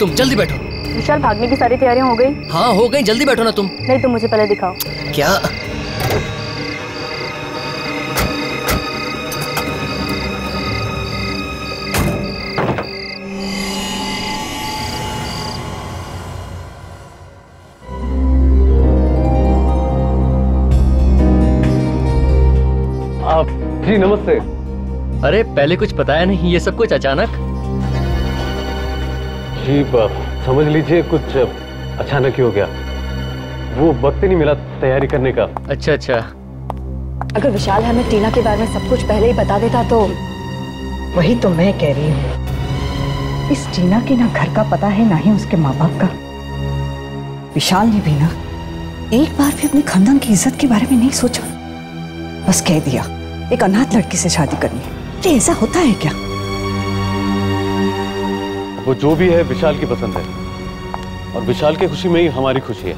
तुम जल्दी बैठो। विशाल भागने की सारी तैयारियाँ हो गई? हाँ हो गई जल्दी बैठो ना तुम। नहीं तो मुझे पहले दिखाओ। क्या? आप जी नमस्ते। अरे पहले कुछ बताया नहीं ये सब कुछ अचानक? जी ब- समझ लीजिए कुछ अचानक ही हो गया। वो वक्त नहीं मिला तैयारी करने का। अच्छा अच्छा। अगर विशाल हमें टीना के बारे में सब कुछ पहले ही बता देता तो वही तो मैं कह रही हूँ। इस टीना के ना घर का पता है ना ही उसके माँ बाप का। विशाल ने भी ना एक बार भी अपने खानदान की इज़्ज़त के बारे में नहीं सोचा। बस कह दिया एक अनाथ लड़की से शादी करनी अरे ऐसा होता है क्या? वो जो भी है विशाल की पसंद है। और विशाल की खुशी में ही हमारी खुशी है।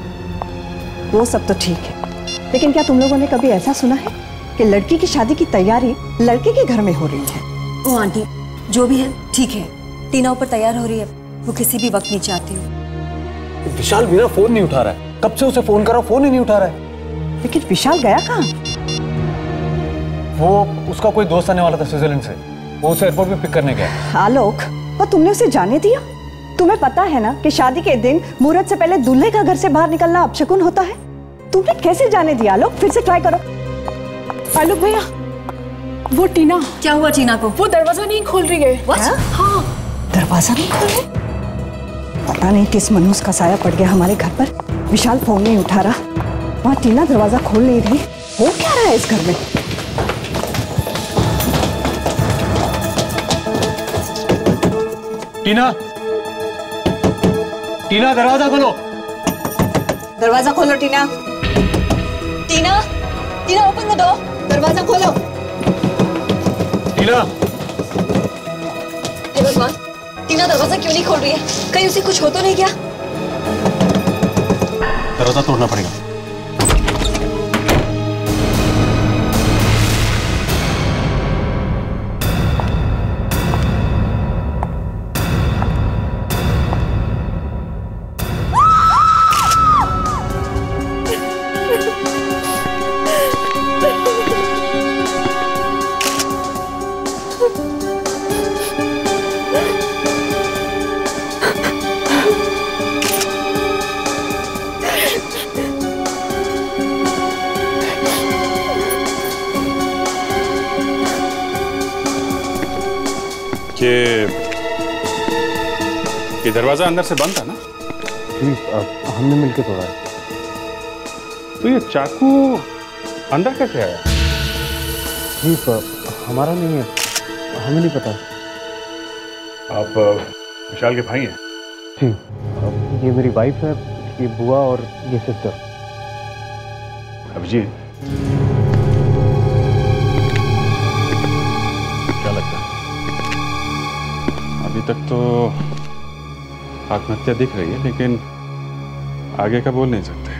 वो सब तो ठीक है। लेकिन क्या तुम लोगों ने कभी ऐसा सुना है कि लड़की की शादी की तैयारी लड़के के घर में हो रही है? ओ आंटी जो भी है ठीक है। टीना ऊपर तैयार हो रही है। वो किसी भी वक्त नीचे आती हो। विशाल बिना फ़ोन नहीं उठा रहा है। कब से उसे फ़ोन करा फ़ोन ही नहीं उठा रहा है? लेकिन विशाल गया कहाँ? वो उसका कोई दोस्त आने वाला था स्विट्जरलैंड से। वो उसे एयरपोर्ट पे पिक करने गया। आलोक और तुमने उसे जाने दिया? तुम्हें पता है ना कि शादी के दिन मुहूर्त से पहले दूल्हे का घर से बाहर निकलना अपशकुन होता है? तुमने कैसे जाने दिया? आलोक फिर से ट्राई करो। आलोक भैया वो टीना। क्या हुआ टीना को? वो दरवाज़ा नहीं खोल रही है। हाँ? हाँ। दरवाज़ा नहीं खोल रहे? पता नहीं किस मनुष का साया पड़ गया हमारे घर पर। विशाल फ़ोन नहीं उठा रहा। वहाँ टीना दरवाज़ा खोल नहीं रही। हो क्या रहा है इस घर में? टीना। टीना दरवाज़ा खोलो। दरवाज़ा खोलो Tina. Tina Tina open the door दरवाज़ा खोलो। टीना। हे भगवान टीना दरवाज़ा क्यों नहीं खोल रही है? कहीं उसे कुछ हो तो नहीं क्या? दरवाज़ा तोड़ना पड़ेगा। दरवाज़ा अंदर से बंद था ना? जी हमने मिलके तोड़ा है। तो ये चाकू अंदर कैसे आया? जी हमारा नहीं है। हमें नहीं पता। आप विशाल के भाई हैं? जी ये मेरी वाइफ है ये बुआ और ये सिस्टर अभिजीत क्या लगता है? अभी तक तो आत्महत्या दिख रही है लेकिन आगे का बोल नहीं सकते?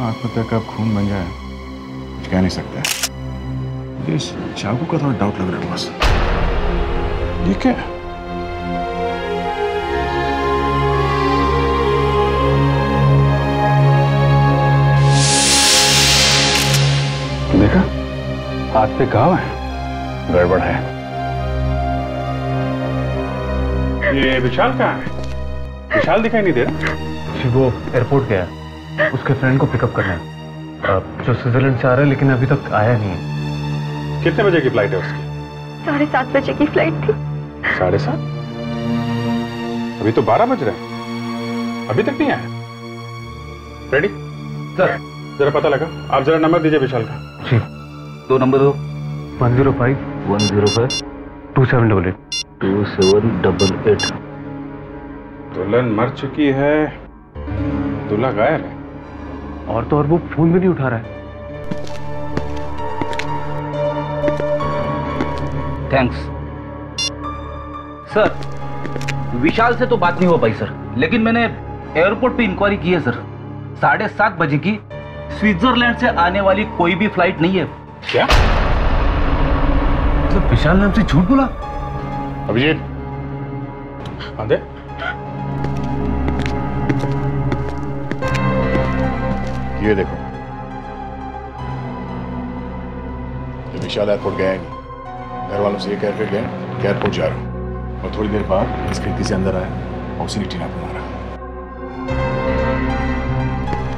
आत्महत्या का खून बन जाए कुछ कह नहीं सकते। इस चाकू का थोड़ा डाउट लग रहा है बस। ठीक है देखा? हाथ पे घाव है। गड़बड़ है। ये विशाल कहाँ है? विशाल दिखाई नहीं दे रहा। जी वो एयरपोर्ट गया। है उसके फ्रेंड को पिकअप करना है। जो स्विट्जरलैंड से आ रहा है लेकिन अभी तक आया नहीं है। कितने बजे की फ़्लाइट है उसकी? साढ़े सात बजे की फ़्लाइट थी। साढ़े सात? अभी तो बारह बज रहे हैं। अभी तक नहीं आया। Ready sir. जरा पता लगा। आप जरा नंबर दीजिए विशाल का। जी। दो नंबर दो। One zero five. One zero five. Two seven double eight. Two seven double eight. दुल्हन मर चुकी है। दूल्हा गायब है। और तो और वो फ़ोन भी नहीं उठा रहा है। थैंक्स सर विशाल से तो बात नहीं हो पाई सर लेकिन मैंने एयरपोर्ट पे इंक्वायरी की है सर साढ़े सात बजे की स्विट्जरलैंड से आने वाली कोई भी फ़्लाइट नहीं है। क्या? मतलब विशाल ने हमसे झूठ बोला? अभिजीत आंदे ये देखो। ये विशाल एयरपोर्ट गया नहीं। घर वालों से ये कह के गए कि एयरपोर्ट जा रहा हूँ। और थोड़ी देर बाद इस खिड़की से अंदर आया और उसी ने टीना को मारा।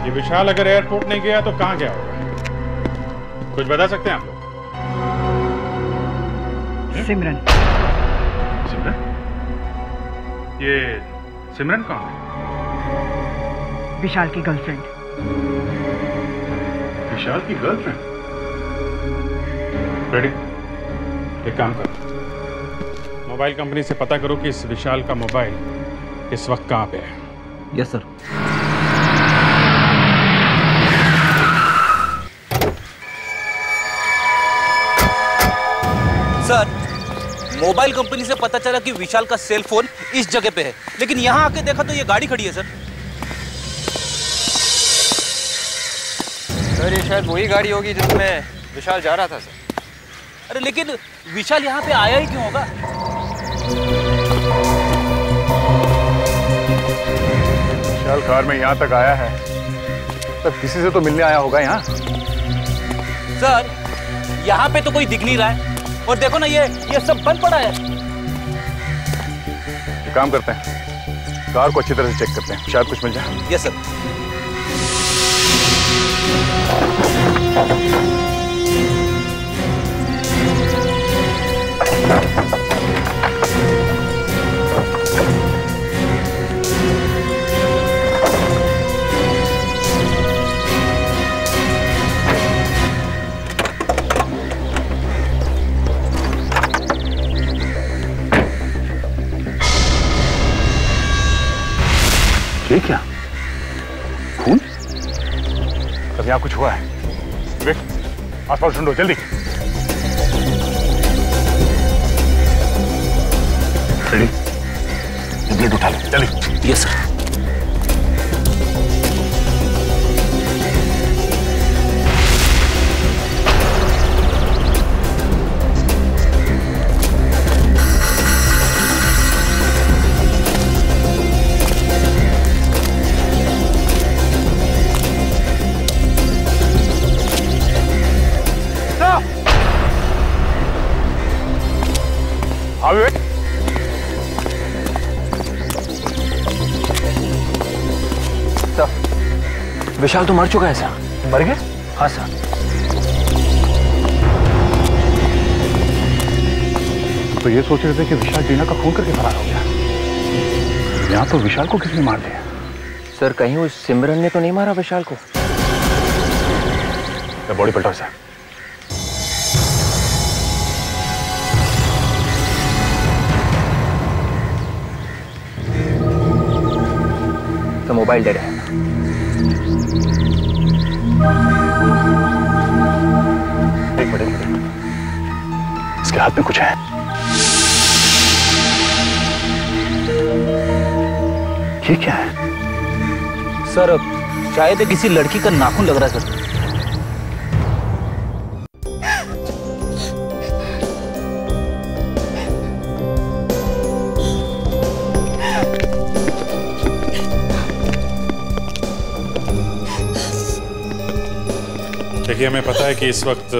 ये विशाल अगर एयरपोर्ट नहीं गया तो कहाँ गया होगा? कुछ बता सकते हैं आप लोग? सिमरन। सिमरन? ये सिमरन कौन है? विशाल की गर्लफ्रेंड। विशाल की गर्लफ्रेंड। रेडी एक काम करो। मोबाइल कंपनी से पता करो कि इस विशाल का मोबाइल इस वक्त कहाँ पे है। Yes sir sir mobile company से पता चला कि विशाल का सेल फ़ोन इस जगह पे है। लेकिन यहाँ आके देखा तो ये गाड़ी खड़ी है सर सर ये शायद वही गाड़ी होगी जिसमें विशाल जा रहा था सर। अरे लेकिन विशाल यहाँ पे आया ही क्यों होगा? विशाल कार में यहाँ तक आया है। तब किसी से तो मिलने आया होगा यहाँ? सर यहाँ पे तो कोई दिख नहीं रहा है। और देखो ना ये ये सब बंद पड़ा है। एक काम करते हैं। कार को अच्छी तरह से चेक करते हैं। शायद कुछ मिल जाए। यस सर ये आसपास ढूंढो जल्दी रेडी उठा लो जल्दी यस सर विशाल तो मर चुका है सर। मर गए हाँ सर। तो ये सोच रहे थे कि विशाल टीना का खून करके फरार हो गया। यहाँ तो विशाल को किसने मार दिया? सर कहीं उस सिमरन ने तो नहीं मारा विशाल को? बॉडी पलटो सर। तो मोबाइल दे रहे है। इसके हाथ में कुछ है। ये क्या है? सर शायद किसी लड़की का नाखून लग रहा है, सर। देखिए हमें पता है कि इस वक्त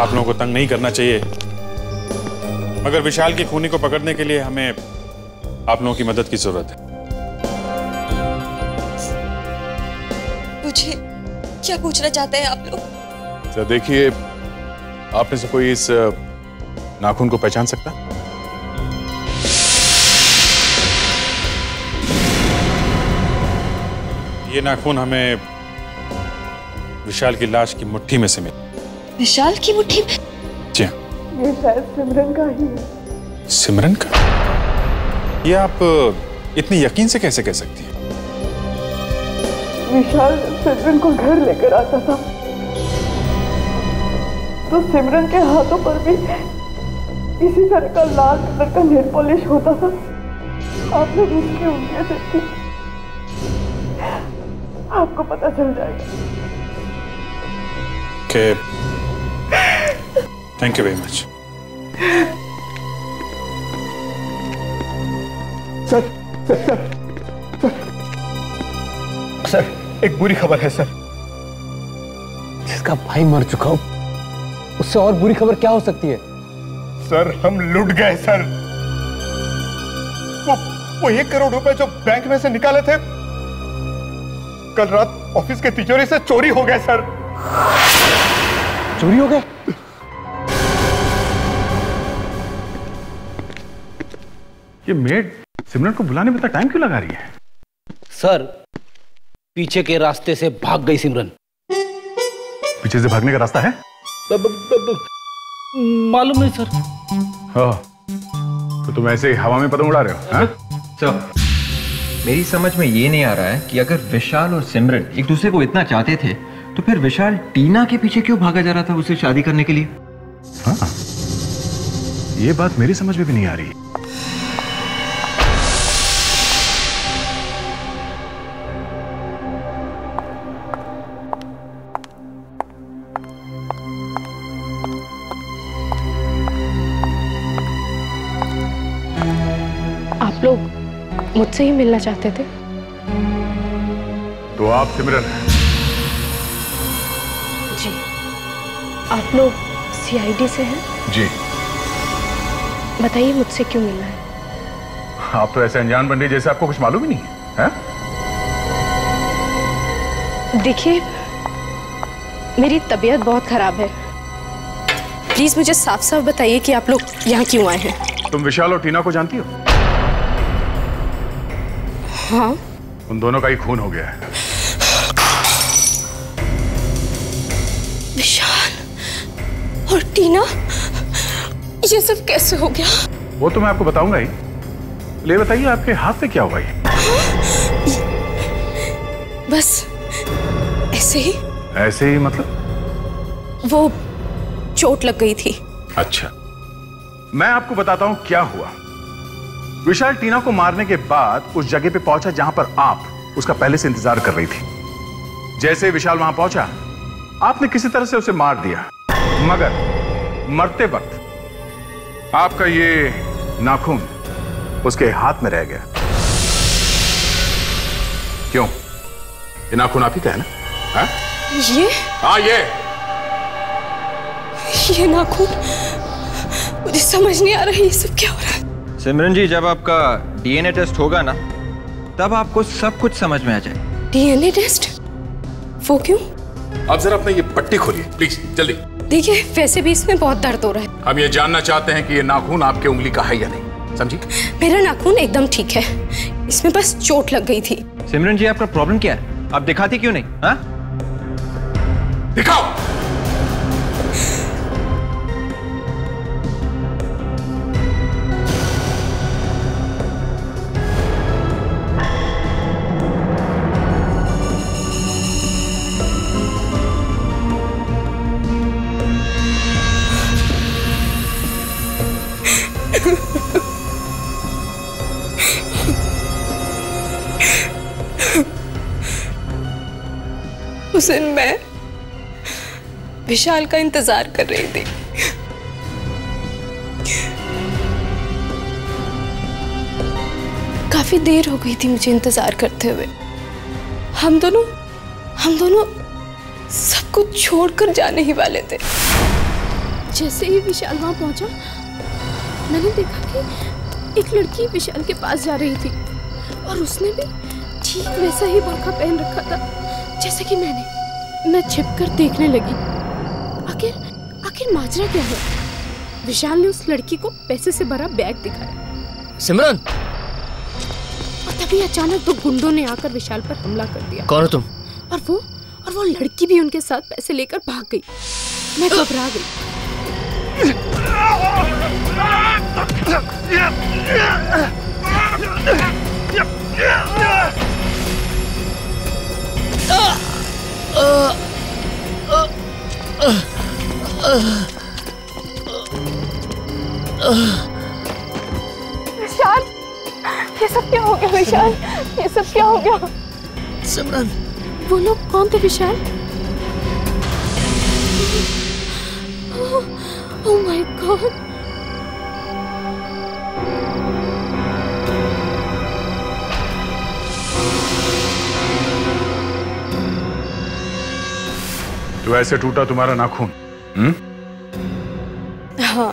आप लोगों को तंग नहीं करना चाहिए। मगर विशाल की खूनी को पकड़ने के लिए हमें आप लोगों की मदद की ज़रूरत है। पूछिए क्या पूछना चाहते हैं आप लोग? सर देखिए आप में से कोई इस नाखून को पहचान सकता? ये नाखून हमें विशाल की लाश की मुट्ठी में से मिला। विशाल की मुट्ठी में? जी हाँ। ये शायद सिमरन का ही है। सिमरन का? ये आप इतनी यकीन से कैसे कह सकती हैं? विशाल सिमरन को घर लेकर आता था। तो सिमरन के हाथों पर भी इसी तरह का लाल कलर का नेल पॉलिश होता था। आप लोग उसकी उंगलियाँ देखी। आपको पता चल जाएगा। कि thank you very much sir sir sir. Sir एक बुरी खबर है सर। जिसका भाई मर चुका हो उससे और बुरी खबर क्या हो सकती है? सर हम लुट गए सर। वो वो एक करोड़ रुपए जो बैंक में से निकाले थे कल रात ऑफ़िस के तिजोरी से चोरी हो गए सर। चोरी हो गए? ये मेड सिमरन को बुलाने में इतना टाइम क्यों लगा रही है? सर पीछे के रास्ते से भाग गई सिमरन। पीछे से भागने का रास्ता है? ब- ब- ब- ब- मालूम नहीं सर। तो तुम ऐसे हवा में पतंग उड़ा रहे हो हाँ? सर मेरी समझ में ये नहीं आ रहा है कि अगर विशाल और सिमरन एक दूसरे को इतना चाहते थे तो फिर विशाल टीना के पीछे क्यों भागा जा रहा था उसे शादी करने के लिए? हाँ। ये बात मेरी समझ में भी नहीं आ रही। आप लोग मुझसे ही मिलना चाहते थे? तो आप सिमरन जी। आप लोग सीआईडी से हैं? जी। बताइए मुझसे क्यों मिलना है? आप तो ऐसे अनजान बन रही जैसे आपको कुछ मालूम ही नहीं है, है? देखिए मेरी तबीयत बहुत खराब है। प्लीज़ मुझे साफ़ साफ़ बताइए कि आप लोग यहाँ क्यों आए हैं। तुम विशाल और टीना को जानती हो? हाँ। उन दोनों का ही खून हो गया है। विशाल और टीना ये सब कैसे हो गया? वो तो मैं आपको बताऊँगा ही। ले बताइए आपके हाथ से क्या हुआ ये? बस ऐसे ही। ऐसे ही मतलब? वो चोट लग गई थी। अच्छा। मैं आपको बताता हूँ क्या हुआ। विशाल टीना को मारने के बाद उस जगह पे पहुँचा जहाँ पर आप उसका पहले से इंतज़ार कर रही थी। जैसे विशाल वहाँ पहुँचा आपने किसी तरह से उसे मार दिया। मगर मरते वक्त आपका ये नाखून उसके हाथ में रह गया। क्यों? ये नाखून आप ही का है ना? हाँ? ये? हाँ ये। ये नाखून मुझे समझ नहीं आ रहा है ये सब क्या हो रहा है। सिमरन जी जब आपका डीएनए टेस्ट होगा ना तब आपको सब कुछ समझ में आ जाए। DNA test? वो क्यों? अब जरा अपने ये पट्टी खोलिए प्लीज़ जल्दी। देखिए वैसे भी इसमें बहुत दर्द हो रहा है। हम ये जानना चाहते हैं कि ये नाखून आपके उंगली का है या नहीं समझी? मेरा नाखून एकदम ठीक है। इसमें बस चोट लग गई थी। सिमरन जी आपका प्रॉब्लम क्या है? आप दिखाती क्यों नहीं हा? दिखाओ! दिन मैं विशाल का इंतज़ार कर रही थी। काफ़ी देर हो गई थी मुझे इंतज़ार करते हुए। हम दोनों हम दोनों सब कुछ छोड़कर जाने ही वाले थे। जैसे ही विशाल वहाँ पहुँचा, मैंने देखा कि एक लड़की विशाल के पास जा रही थी और उसने भी ठीक वैसा ही बुरखा पहन रखा था, जैसे कि मैंने। मैं छिप कर देखने लगी। आखिर आखिर माजरा क्या है? विशाल ने उस लड़की को पैसे से भरा बैग दिखाया। सिमरन! और तभी अचानक दो गुंडों ने आकर विशाल पर हमला कर दिया। कौन हो तुम? और वो और वो लड़की भी उनके साथ पैसे लेकर भाग गई। मैं घबरा गई। विशाल ये सब क्या हो गया विशाल ये सब क्या हो गया? सिमरन। वो लोग कौन थे विशाल ओह माय गॉड तो ऐसे टूटा तुम्हारा नाखून हम्म? हाँ।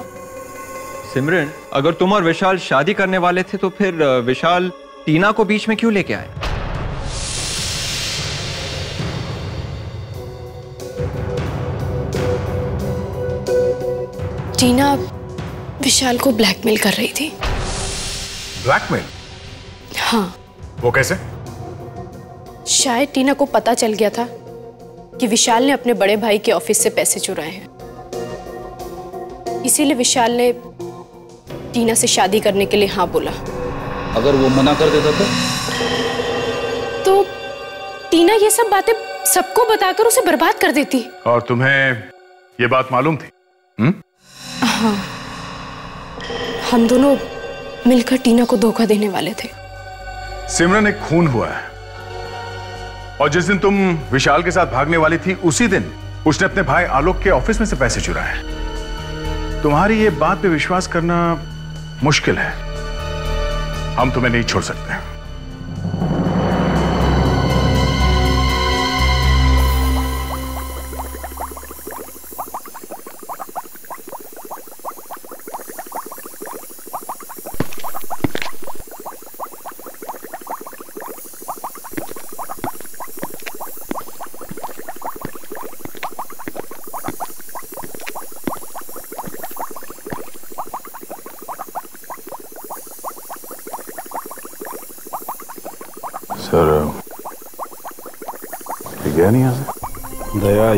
सिमरन अगर तुम और विशाल शादी करने वाले थे तो फिर विशाल टीना को बीच में क्यों लेके आए टीना विशाल को ब्लैकमेल कर रही थी। ब्लैकमेल? हाँ। वो कैसे? शायद टीना को पता चल गया था। कि विशाल ने अपने बड़े भाई के ऑफ़िस से पैसे चुराए हैं। इसीलिए विशाल ने टीना से शादी करने के लिए हाँ बोला। अगर वो मना कर देता तो? तो टीना ये सब बातें सबको बताकर उसे बर्बाद कर देती। और तुम्हें ये बात मालूम थी? हम्म? हाँ। हम दोनों मिलकर टीना को धोखा देने वाले थे। सिमरन एक खून हुआ है। और जिस दिन तुम विशाल के साथ भागने वाली थी, उसी दिन उसने अपने भाई आलोक के ऑफ़िस में से पैसे चुराए तुम्हारी ये बात पे विश्वास करना मुश्किल है। हम तुम्हें नहीं छोड़ सकते। सर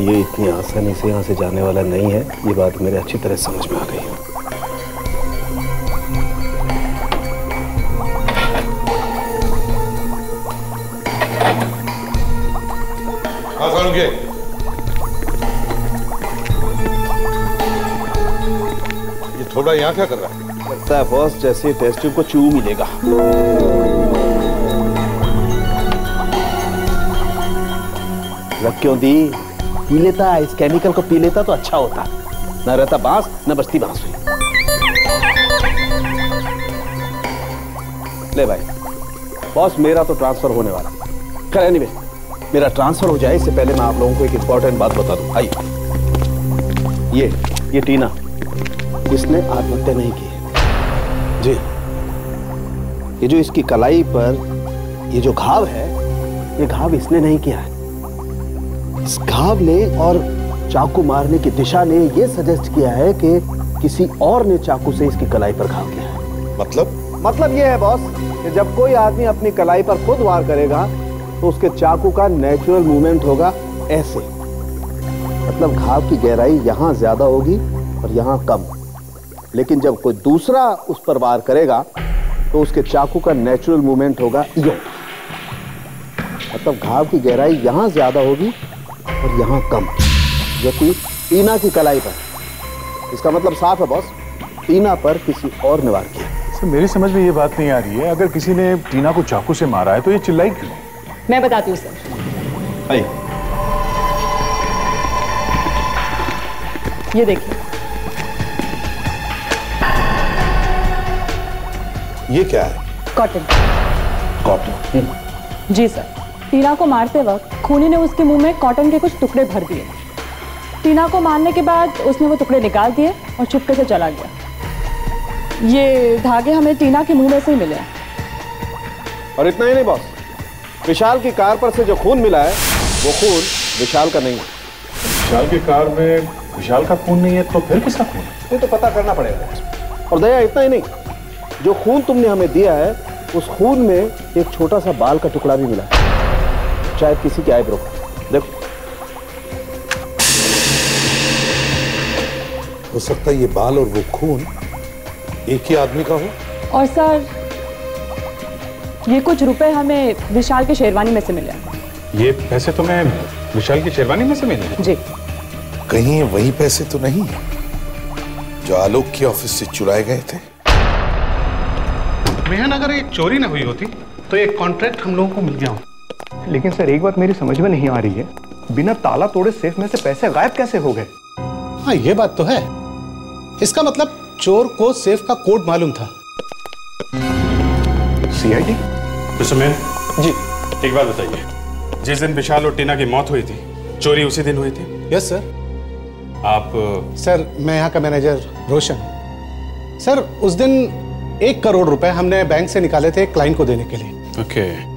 ये इतनी आसानी से यहाँ से जाने वाला नहीं है। ये बात मेरे अच्छी तरह समझ में आ गई। है हाँ ये थोड़ा यहाँ क्या कर रहा है? लगता है बॉस जैसे टेस्ट को चू मिलेगा। लग क्यों दी? पी लेता इस केमिकल को पी लेता तो अच्छा होता न रहता बाँस, न बचती बांसुरी ले भाई बॉस मेरा तो ट्रांसफ़र होने वाला। खैर एनीवे मेरा ट्रांसफ़र हो जाए, इससे पहले मैं आप लोगों को एक इंपॉर्टेंट बात बता दूँ। आइए ये ये टीना, इसने आत्महत्या नहीं की जी, ये जो इसकी कलाई पर ये जो घाव है, ये घाव इसने नहीं किया है। घाव ने और चाकू मारने की दिशा ने यह सजेस्ट किया है कि किसी और ने चाकू से इसकी कलाई पर घाव किया है। मतलब? मतलब ये है बॉस कि जब कोई आदमी अपनी कलाई पर खुद वार करेगा तो उसके चाकू का नेचुरल मूवमेंट होगा ऐसे। मतलब घाव की गहराई यहाँ ज़्यादा होगी और यहाँ कम। लेकिन जब कोई दूसरा उस पर वार करेगा तो उसके चाकू का नेचुरल मूवमेंट होगा यो। मतलब घाव की गहराई यहाँ ज़्यादा होगी और यहाँ कम। जबकि टीना की कलाई पर इसका मतलब साफ़ है बॉस टीना पर किसी और ने वार किया। सर मेरी समझ में ये बात नहीं आ रही है। अगर किसी ने टीना को चाकू से मारा है तो ये चिल्लाई क्यों? मैं बताती हूँ सर आइए। ये देखिए। ये क्या है? कॉटन कॉटन जी सर टीना को मारते वक्त खूनी ने उसके मुँह में कॉटन के कुछ टुकड़े भर दिए। टीना को मारने के बाद उसने वो टुकड़े निकाल दिए और चुपके से चला गया। ये धागे हमें टीना के मुँह में से ही मिले और इतना ही नहीं बॉस विशाल की कार पर से जो खून मिला है वो खून विशाल का नहीं है। विशाल की कार में विशाल का खून नहीं है तो फिर किसका खून है? ये तो पता करना पड़ेगा। और दया इतना ही नहीं। जो खून तुमने हमें दिया है उस खून में एक छोटा सा बाल का टुकड़ा भी मिला है। शायद किसी की आईब्रो देखो। हो सकता है ये बाल और वो खून एक ही आदमी का हो। और सर ये कुछ रुपए हमें विशाल के शेरवानी में से मिले ये पैसे तो मैं विशाल की शेरवानी में से मिले जी। कहीं ये वही पैसे तो नहीं जो आलोक के ऑफ़िस से चुराए गए थे? मेहन अगर ये चोरी ना हुई होती तो ये कॉन्ट्रैक्ट हम लोगों को मिल गया होता। लेकिन सर एक बात मेरी समझ में नहीं आ रही है। बिना ताला तोड़े सेफ़ में से पैसे गायब कैसे हो गए? हाँ ये बात तो है। इसका मतलब चोर को सेफ़ का कोड मालूम था। सीआईडी मिस्टर जी। एक बात बताइए। जिस दिन विशाल और टीना की मौत हुई थी चोरी उसी दिन हुई थी? Yes sir. आप सर मैं यहाँ का मैनेजर रोशन। सर उस दिन एक करोड़ रुपए हमने बैंक से निकाले थे क्लाइंट को देने के लिए। ओके।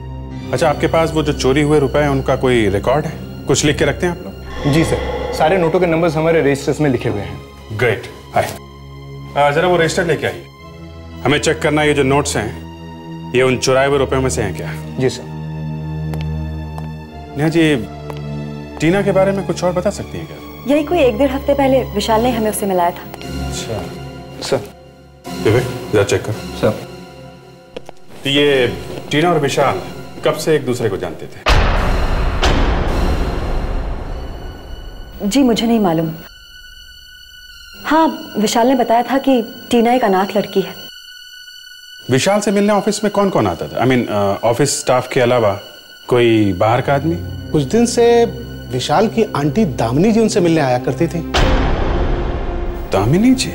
अच्छा आपके पास वो जो चोरी हुए रुपए हैं उनका कोई रिकॉर्ड है? कुछ लिख के रखते हैं आप लोग? जी सर सारे नोटों के नंबर्स हमारे रजिस्टर्स में लिखे हुए हैं। ग्रेट हाय जरा वो रजिस्टर लेके आइए। हमें चेक करना है ये जो नोट्स हैं ये उन चुराए हुए रुपयों में से हैं क्या? जी सर। नेहा जी टीना के बारे में कुछ और बता सकती हैं क्या? यही कोई एक डेढ़ हफ़्ते पहले विशाल ने हमें उससे मिलाया था। अच्छा। सर। विवेक जरा चेक कर। सर। तो ये टीना और विशाल कब से एक दूसरे को जानते थे? जी मुझे नहीं मालूम। हाँ विशाल ने बताया था कि टीना एक अनाथ लड़की है। विशाल से मिलने ऑफ़िस में कौन कौन आता था? आई मीन ऑफ़िस स्टाफ के अलावा कोई बाहर का आदमी? कुछ दिन से विशाल की आंटी दामिनी जी उनसे मिलने आया करती थी। दामिनी जी?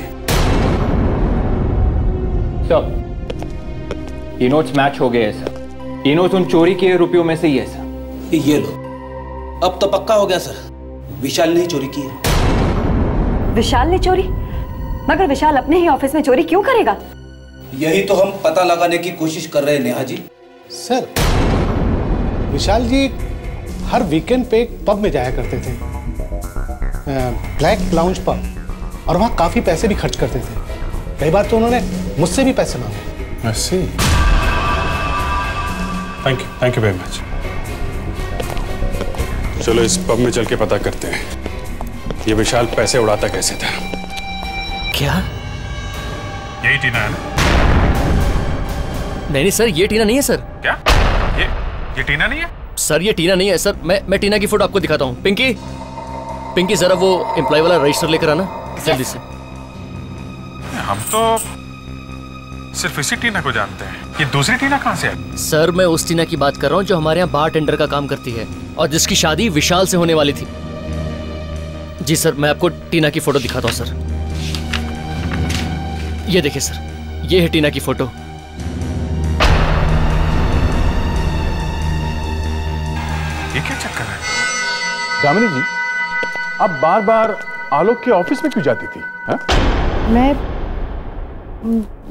सर ये नोट्स मैच हो गए हैं सर ये नोट्स उन चोरी किए रुपयों में से ही है सर। ये लो। अब तो पक्का हो गया सर। विशाल ने ही चोरी की है। विशाल ने चोरी? मगर विशाल अपने ही ऑफ़िस में चोरी क्यों करेगा? यही तो हम पता लगाने की कोशिश कर रहे हैं नेहा जी। सर विशाल जी हर वीकेंड पे एक पब में जाया करते थे। ब्लैक लाउंज पब और वहाँ काफ़ी पैसे भी खर्च करते थे। कई बार तो उन्होंने मुझसे भी पैसे मांगे। ऐसे thank you thank you very much चलो इस पब में चल के पता करते हैं। ये विशाल पैसे उड़ाता कैसे था? क्या? यही टीना है ना? नहीं नहीं सर ये टीना नहीं है सर। क्या? ये ये टीना नहीं है? सर ये टीना नहीं है सर। मैं मैं टीना की फ़ोटो आपको दिखाता हूँ। पिंकी पिंकी जरा वो एम्प्लॉय वाला रजिस्टर लेकर आना जल्दी से। हम तो सिर्फ़ इसी टीना को जानते हैं। ये दूसरी टीना कहाँ से है सर मैं उस टीना की बात कर रहा हूँ जो हमारे यहाँ बार टेंडर का काम करती है और जिसकी शादी विशाल से होने वाली थी। जी सर मैं आपको टीना की फ़ोटो दिखाता हूँ सर। ये देखिए सर ये है टीना की फ़ोटो। ये क्या चक्कर है? दामिनी जी आप बार बार आलोक के ऑफ़िस में क्यों जाती थी हा? मैं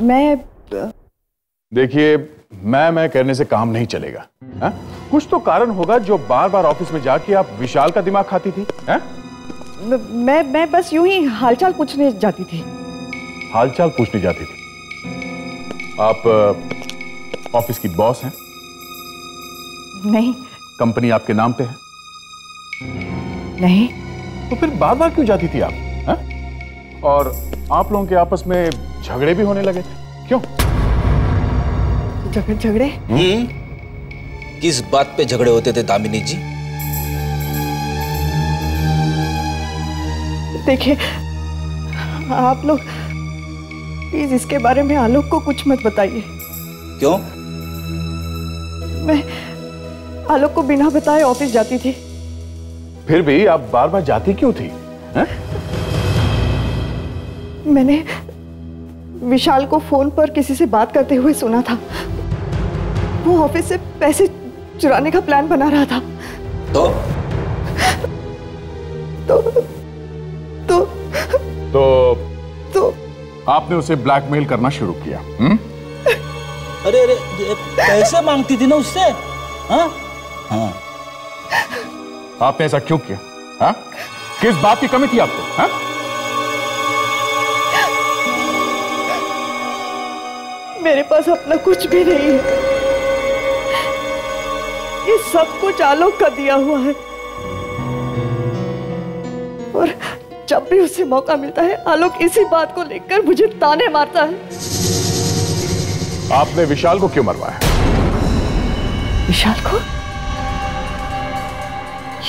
मैं देखिए मैं मैं करने से काम नहीं चलेगा हा? कुछ तो कारण होगा जो बार बार ऑफ़िस में जाके आप विशाल का दिमाग खाती थी हा? मैं मैं बस यूँ ही हालचाल पूछने जाती थी। हालचाल पूछने जाती थी। आप ऑफ़िस की बॉस हैं? नहीं। कंपनी आपके नाम पे है? नहीं। तो फिर बार बार क्यों जाती थी आप हा? और आप लोगों के आपस में झगड़े भी होने लगे क्यों? झगड़े झगड़े? हम्म? किस बात पे झगड़े होते थे दामिनी जी? देखिए आप लोग प्लीज़ इसके बारे में आलोक को कुछ मत बताइए। क्यों? मैं आलोक को बिना बताए ऑफ़िस जाती थी। फिर भी आप बार बार जाती क्यों थी हा? मैंने विशाल को फ़ोन पर किसी से बात करते हुए सुना था। वो ऑफ़िस से पैसे चुराने का प्लान बना रहा था। तो? तो तो तो तो आपने उसे ब्लैकमेल करना शुरू किया हम्म? अरे अरे पैसे मांगती थी ना उससे? हाँ? हाँ। आपने ऐसा क्यों किया हाँ? किस बात की कमी थी आपको हाँ? मेरे पास अपना कुछ भी नहीं है। ये सब कुछ आलोक का दिया हुआ है। और जब भी उसे मौका मिलता है आलोक इसी बात को लेकर मुझे ताने मारता है। आपने विशाल को क्यों मरवाया? विशाल को?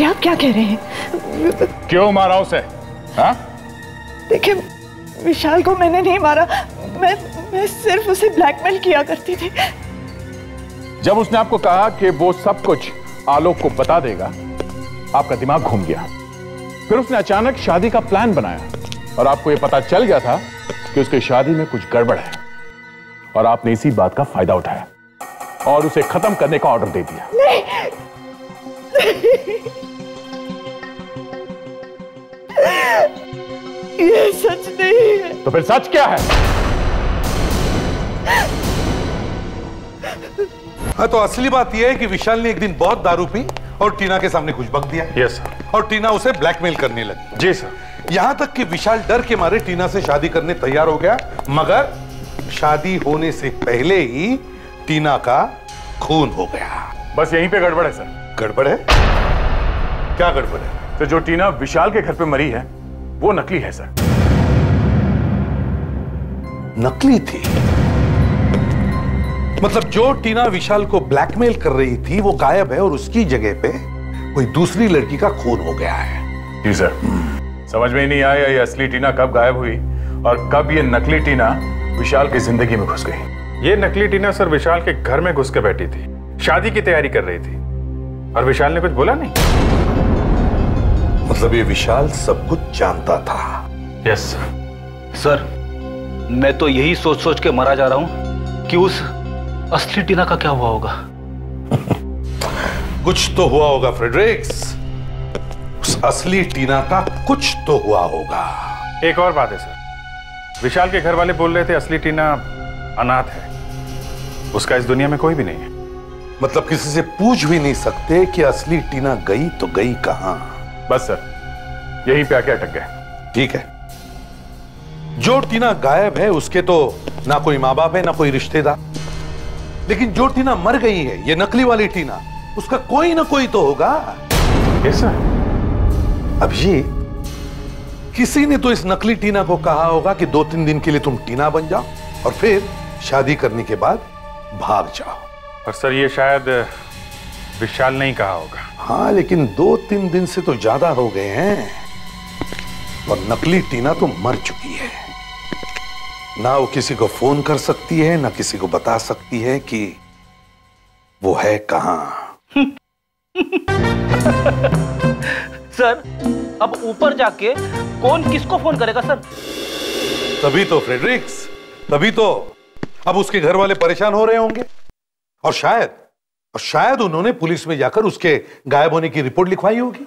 ये आप क्या कह रहे हैं? क्यों मारा उसे हाँ? देखिए विशाल को मैंने नहीं मारा। मैं मैं सिर्फ़ उसे ब्लैकमेल किया करती थी। जब उसने आपको कहा कि वो सब कुछ आलोक को बता देगा आपका दिमाग घूम गया। फिर उसने अचानक शादी का प्लान बनाया और आपको यह पता चल गया था कि उसकी शादी में कुछ गड़बड़ है और आपने इसी बात का फ़ायदा उठाया और उसे खत्म करने का ऑर्डर दे दिया। नहीं। ये सच नहीं है। तो फिर सच क्या है? हाँ तो असली बात यह है कि विशाल ने एक दिन बहुत दारू पी और टीना के सामने कुछ बक दिया। यस सर और टीना उसे ब्लैकमेल करने लगी। जी सर यहाँ तक कि विशाल डर के मारे टीना से शादी करने तैयार हो गया मगर शादी होने से पहले ही टीना का खून हो गया। बस यहीं पे गड़बड़ है सर गड़बड़ है? क्या गड़बड़ है? तो जो टीना विशाल के घर पे मरी है वो नकली है सर नकली थी? मतलब जो टीना विशाल को ब्लैकमेल कर रही थी वो गायब है और उसकी जगह पे कोई दूसरी लड़की का खून हो गया है। जी सर। समझ में नहीं आया ये असली टीना कब गायब हुई और कब ये नकली टीना विशाल की ज़िंदगी में घुस गई। ये नकली टीना सर विशाल के घर में घुस के बैठी थी। शादी की तैयारी कर रही थी। और विशाल ने कुछ बोला नहीं? मतलब ये विशाल सब कुछ जानता था। यस सर सर मैं तो यही सोच सोच के मरा जा रहा हूँ कि उस असली टीना का क्या हुआ होगा? कुछ तो हुआ होगा फ्रेडरिक्स। उस असली टीना का कुछ तो हुआ होगा। एक और बात है सर। विशाल के घर वाले बोल रहे थे असली टीना अनाथ है। उसका इस दुनिया में कोई भी नहीं है। मतलब किसी से पूछ भी नहीं सकते कि असली टीना गई तो गई कहाँ। बस सर। यहीं पे आके अटक गए। ठीक है। जो टीना गायब है उसके तो ना कोई माँ बाप है ना कोई रिश्तेदार। लेकिन जो टीना मर गई है ये नकली वाली टीना उसका कोई ना कोई तो होगा। कैसा अभी किसी ने तो इस नकली टीना को कहा होगा कि दो तीन दिन के लिए तुम टीना बन जाओ और फिर शादी करने के बाद भाग जाओ। और सर ये शायद विशाल नहीं कहा होगा। हाँ लेकिन दो तीन दिन से तो ज़्यादा हो गए हैं और नकली टीना तो मर चुकी है। ना वो किसी को फ़ोन कर सकती है ना किसी को बता सकती है कि वो है कहाँ। सर अब ऊपर जाके कौन किसको फ़ोन करेगा सर? तभी तो फ्रेडरिक्स तभी तो अब उसके घर वाले परेशान हो रहे होंगे। और शायद और शायद उन्होंने पुलिस में जाकर उसके गायब होने की रिपोर्ट लिखवाई होगी।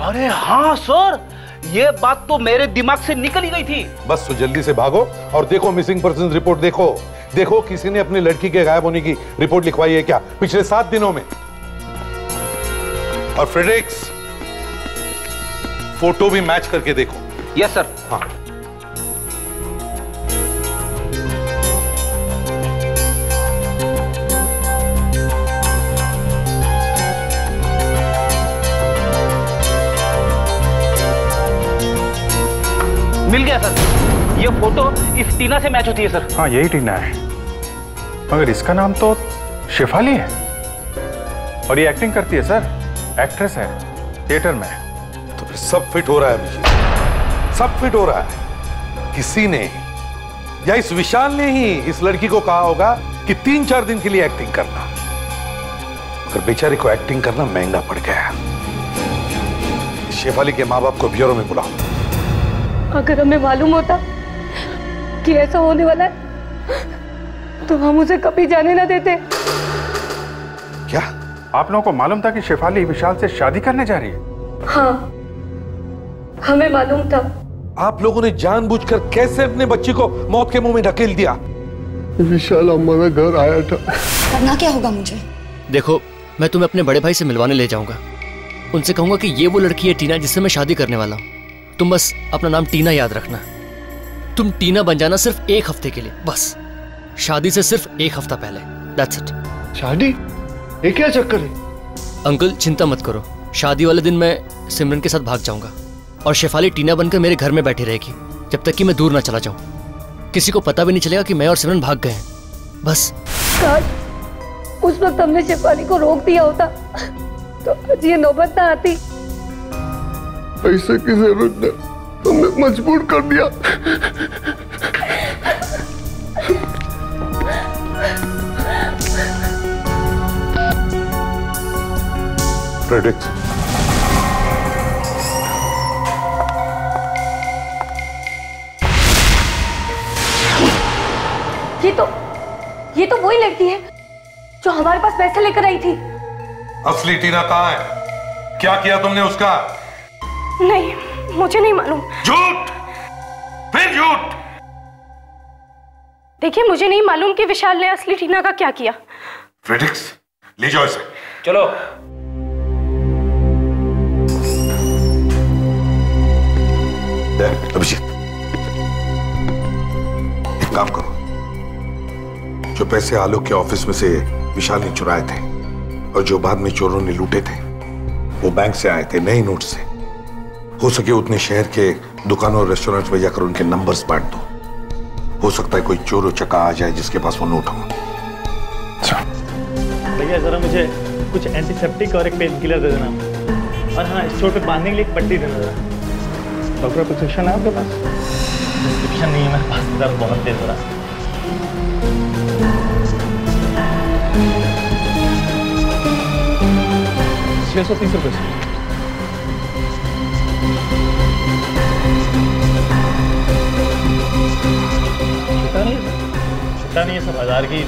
अरे हाँ सर ये बात तो मेरे दिमाग से निकल ही गई थी। बस तो जल्दी से भागो और देखो मिसिंग पर्सन रिपोर्ट देखो। देखो किसी ने अपनी लड़की के गायब होने की रिपोर्ट लिखवाई है क्या पिछले सात दिनों में? और फ्रेडरिक्स फ़ोटो भी मैच करके देखो। यस सर हाँ। मिल गया सर। ये फ़ोटो इस टीना से मैच होती है सर। हाँ यही टीना है। मगर इसका नाम तो शिफाली है। और ये एक्टिंग करती है सर। एक्ट्रेस है। थिएटर में तो फिर सब फिट हो रहा है अभिजीत सब फिट हो रहा है। किसी ने या इस विशाल ने ही इस लड़की को कहा होगा कि तीन चार दिन के लिए एक्टिंग करना। मगर बेचारी को एक्टिंग करना महँगा पड़ गया। शेफाली के माँ बाप को ब्यूरो में बुलाओ। अगर हमें मालूम होता कि ऐसा होने वाला है तो हम उसे कभी जाने ना देते। क्या? आप लोगों को मालूम था कि शेफाली विशाल से शादी करने जा रही है? हाँ हमें मालूम था। आप लोगों ने जानबूझकर कैसे अपने बच्ची को मौत के मुँह में ढकेल दिया? विशाल हमारा घर आया था। करना क्या होगा मुझे? देखो मैं तुम्हें अपने बड़े भाई से मिलवाने ले जाऊँगा। उनसे कहूँगा कि ये वो लड़की है टीना जिससे मैं शादी करने वाला हूँ। तुम बस अपना नाम टीना याद रखना। तुम टीना बन जाना सिर्फ़ एक हफ़्ते के लिए बस। शादी से सिर्फ़ एक हफ़्ता पहले। दैट्स इट शादी? ये क्या चक्कर है? अंकल चिंता मत करो। शादी वाले दिन मैं सिमरन के साथ भाग जाऊँगा। और शेफाली टीना बनकर मेरे घर में बैठी रहेगी जब तक कि मैं दूर ना चला जाऊँ। किसी को पता भी नहीं चलेगा कि मैं और सिमरन भाग गए हैं। बस। काश उस वक्त हमने शेफाली को रोक दिया होता तो आज ये नौबत ना आती। पैसे की ज़रूरत ने हमें मजबूर कर दिया। प्रेडिक्ट ये तो ये तो वही लड़की है जो हमारे पास पैसे लेकर आई थी। असली टीना कहाँ है? क्या किया तुमने उसका? नहीं मुझे नहीं मालूम। झूठ! फिर झूठ! देखिए मुझे नहीं मालूम कि विशाल ने असली टीना का क्या किया। फ्रेडिक्स ले जाओ इसे। चलो। देख, अभिजीत एक काम करो। जो पैसे आलोक के ऑफ़िस में से विशाल ने चुराए थे और जो बाद में चोरों ने लूटे थे वो बैंक से आए थे नए नोट से। हो सके उतने शहर के दुकानों और रेस्टोरेंट्स में जाकर उनके नंबर्स बांट दो। हो सकता है कोई चोर चक्का आ जाए जिसके पास वो नोट हो। भैया जरा मुझे कुछ एंटीसेप्टिक और एक पेन किलर दे देना। और हाँ इस चोट पे बांधने के लिए एक पट्टी दे देना डॉक्टर प्रिस्क्रिप्शन है आपके पास? प्रिस्क्रिप्शन नहीं है मेरे पास दर्द बहुत तेज हो रहा है छः सौ तीस रुपये छुट्टा नहीं है, छुट्टा नहीं सब हज़ार के ही है।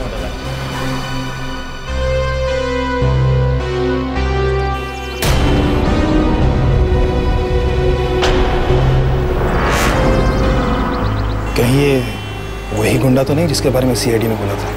कहीं ये वही गुंडा तो नहीं जिसके बारे में सीआईडी ने बोला था?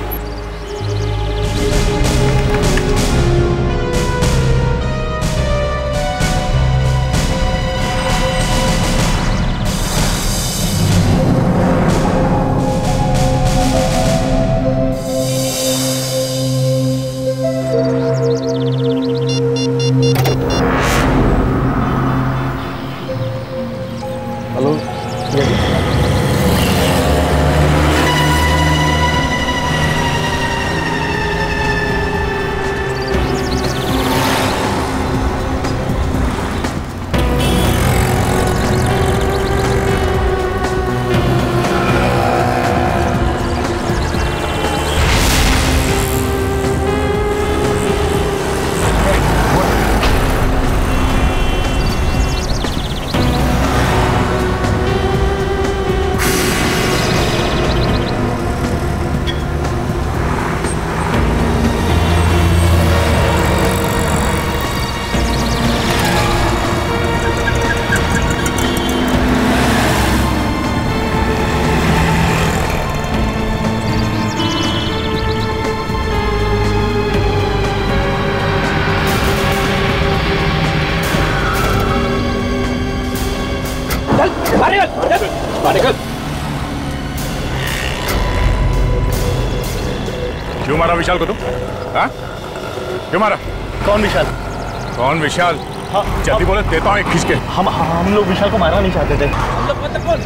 कौन विशाल? हाँ। जल्दी बोले देता हूँ एक खींच के। हम हम लोग विशाल को मारना नहीं चाहते थे। हम लोग मतलब कौन?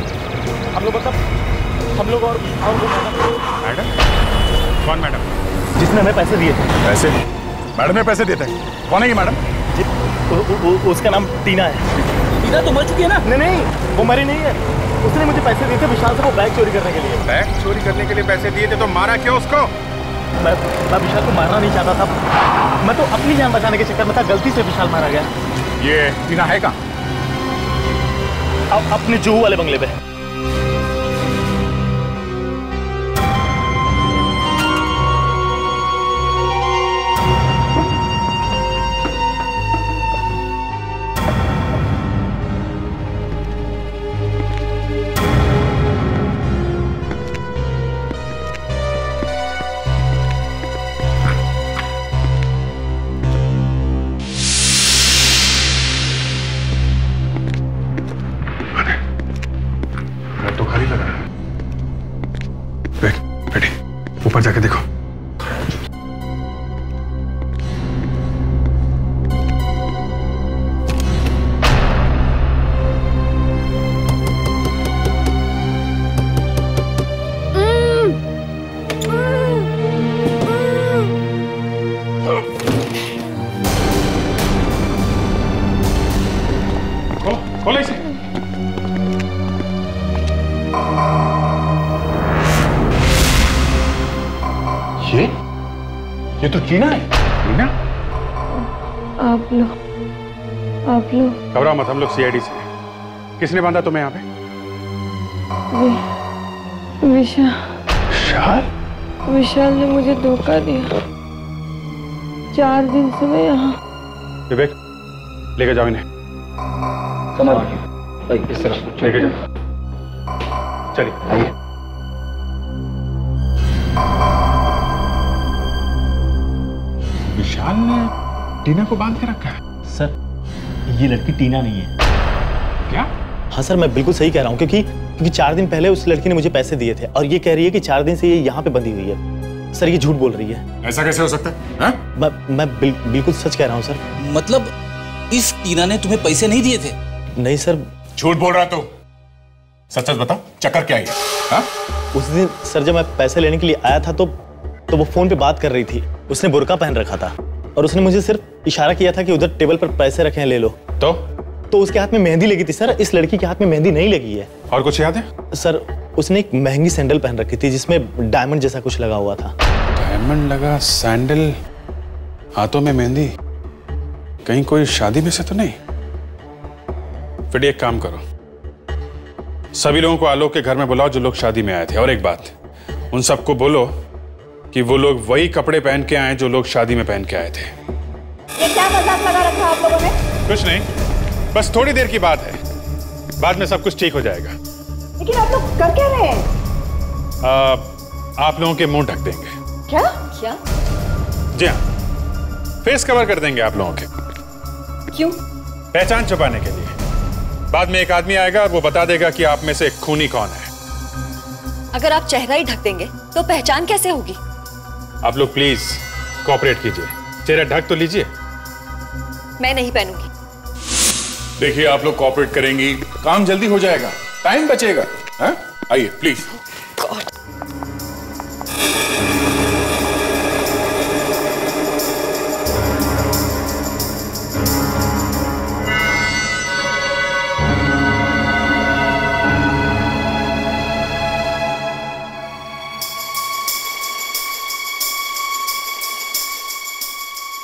हम लोग मतलब हम लोग और और मैडम? कौन मैडम? जिसने हमें पैसे दिए थे। पैसे? मैडम ने पैसे देते हैं कौन है ये मैडम? उ, उ, उ, उसका नाम टीना है। टीना तो मर चुकी है ना? नहीं नहीं वो मरी नहीं है। उसने मुझे पैसे दिए थे विशाल से वो बैग चोरी करने के लिए। बैग चोरी करने के लिए पैसे दिए थे तो मारा क्यों उसको? मैं मैं विशाल को मारना नहीं चाहता था। मैं तो अपनी जान बचाने के चक्कर में था गलती से विशाल मारा गया। ये बिना है कहाँ? अब अपने जूहू वाले बंगले पे। ऊपर जाके देखो। हम लोग सीआईडी से किसने बांधा तुम्हें यहाँ पे? विशाल। विशाल? विशाल ने मुझे धोखा दिया। चार दिन से मैं यहाँ। विवेक लेके जाओ इन्हें। इस तरफ़ लेके जाओ। चलिए। आइए। विशाल ने टीना को बाँध के रखा है? सर ये लड़की टीना नहीं है। क्या? हाँ सर मैं बिल्कुल सही कह रहा हूँ क्योंकि क्योंकि चार दिन पहले उस लड़की ने मुझे पैसे दिए थे और ये कह रही है कि चार दिन से ये यहाँ पे बंधी हुई है। सर ये झूठ बोल रही है। ऐसा कैसे हो सकता है? हाँ? मैं मैं बिल, बिल्कुल सच कह रहा हूँ सर। मतलब इस टीना ने तुम्हें पैसे नहीं दिए थे? नहीं सर। झूठ बोल रहा तो। सच सच बताओ चक्कर क्या है हाँ? उस दिन सर जब मैं पैसे लेने के लिए आया था तो तो वो फ़ोन पे बात कर रही थी। उसने बुरका पहन रखा था। और उसने मुझे सिर्फ़ इशारा किया था कि उधर टेबल पर पैसे रखे हैं ले लो। तो? तो उसके हाथ में मेहंदी लगी थी सर। इस लड़की के हाथ में मेहंदी नहीं लगी है। और कुछ याद है? सर उसने एक महँगी सैंडल पहन रखी थी जिसमें डायमंड जैसा कुछ लगा हुआ था। डायमंड लगा सैंडल? हाथों में मेहंदी? कहीं कोई शादी में से तो नहीं? फिर एक काम करो। सभी लोगों को आलोक के घर में बुलाओ जो लोग शादी में आए थे। और एक बात उन सबको बोलो कि वो लोग वही कपड़े पहन के आए जो लोग शादी में पहन के आए थे। ये क्या मज़ाक लगा रखा आप लोगों ने? कुछ नहीं बस थोड़ी देर की बात है। बाद में सब कुछ ठीक हो जाएगा। लेकिन आप लोग कर क्या रहे हैं? आ, आप लोगों के मुँह ढक देंगे। क्या? क्या? जी हाँ फेस कवर कर देंगे आप लोगों के। क्यों? पहचान छुपाने के लिए। बाद में एक आदमी आएगा और वो बता देगा कि आप में से खूनी कौन है। अगर आप चेहरा ही ढक देंगे तो पहचान कैसे होगी? आप लोग प्लीज़ कॉपरेट कीजिए। चेहरा ढक तो लीजिए। मैं नहीं पहनूँगी। देखिए आप लोग कॉपरेट करेंगी। काम जल्दी हो जाएगा। टाइम बचेगा। हाँ? आइए प्लीज़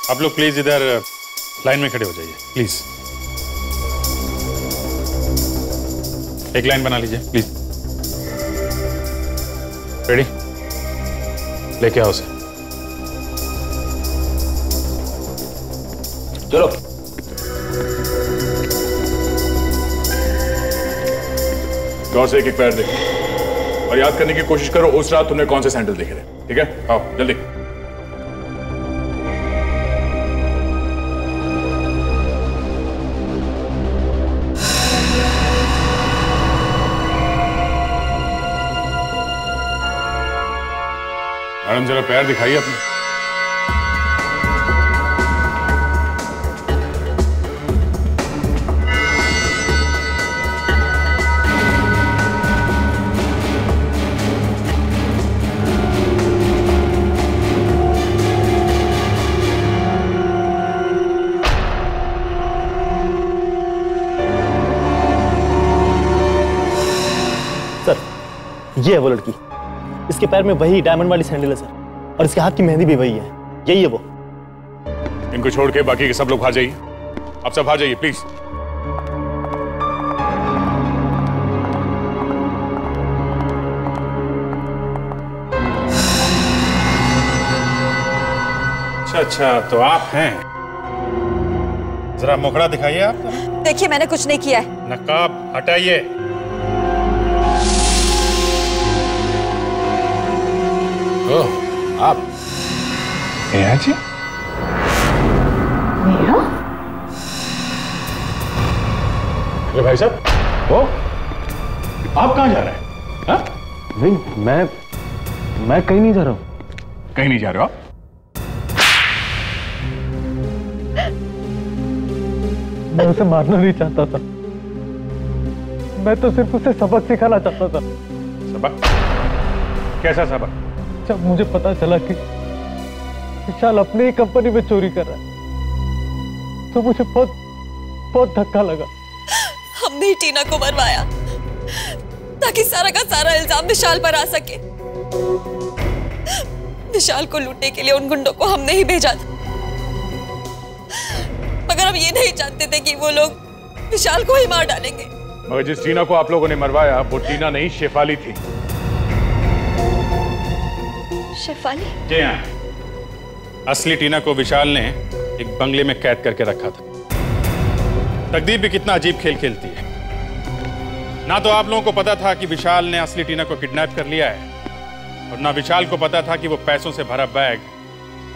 आप लोग प्लीज़ इधर लाइन में खड़े हो जाइए प्लीज़ एक लाइन बना लीजिए प्लीज़ रेडी लेके आओ उसे. चलो. गौर से एक एक पैर देखो? और याद करने की कोशिश करो उस रात तुमने कौन से सैंडल देखे थे? ठीक है? आओ जल्दी. मैडम जरा पैर दिखाइए अपने। ये है वो लड़की। इसके पैर में वही डायमंड वाली सैंडल है सर और इसके हाथ की मेहंदी भी वही है। यही है वो। इनको छोड़ के बाकी के सब लोग आ जाइए। आप सब आ जाइए प्लीज़ अच्छा अच्छा तो आप हैं। जरा मुखड़ा दिखाइए आप। देखिए मैंने कुछ नहीं किया है। नकाब हटाइए। आप। नेहा जी नेहा? अरे भाई साहब। ओ आप कहाँ जा रहे हैं? हाँ? नहीं मैं मैं कहीं नहीं जा रहा हूँ। कहीं नहीं जा रहे हो आप? मैं उसे मारना नहीं चाहता था। मैं तो सिर्फ़ उसे सबक सिखाना चाहता था। सबक? कैसा सबक? जब मुझे पता चला कि विशाल अपने ही कंपनी में चोरी कर रहा है तो मुझे बहुत बहुत धक्का लगा। हमने ही टीना को मरवाया ताकि सारा का सारा इल्ज़ाम विशाल पर आ सके। विशाल को लूटने के लिए उन गुंडों को हमने ही भेजा था। मगर हम ये नहीं जानते थे कि वो लोग विशाल को ही मार डालेंगे। मगर जिस टीना को आप लोगों ने मरवाया वो टीना नहीं शेफाली थी। शेफाली? जी हाँ। असली टीना को विशाल ने एक बंगले में कैद करके रखा था। तकदीर भी कितना अजीब खेल खेलती है। ना तो आप लोगों को पता था कि विशाल ने असली टीना को किडनैप कर लिया है, और ना विशाल को पता था कि वो पैसों से भरा बैग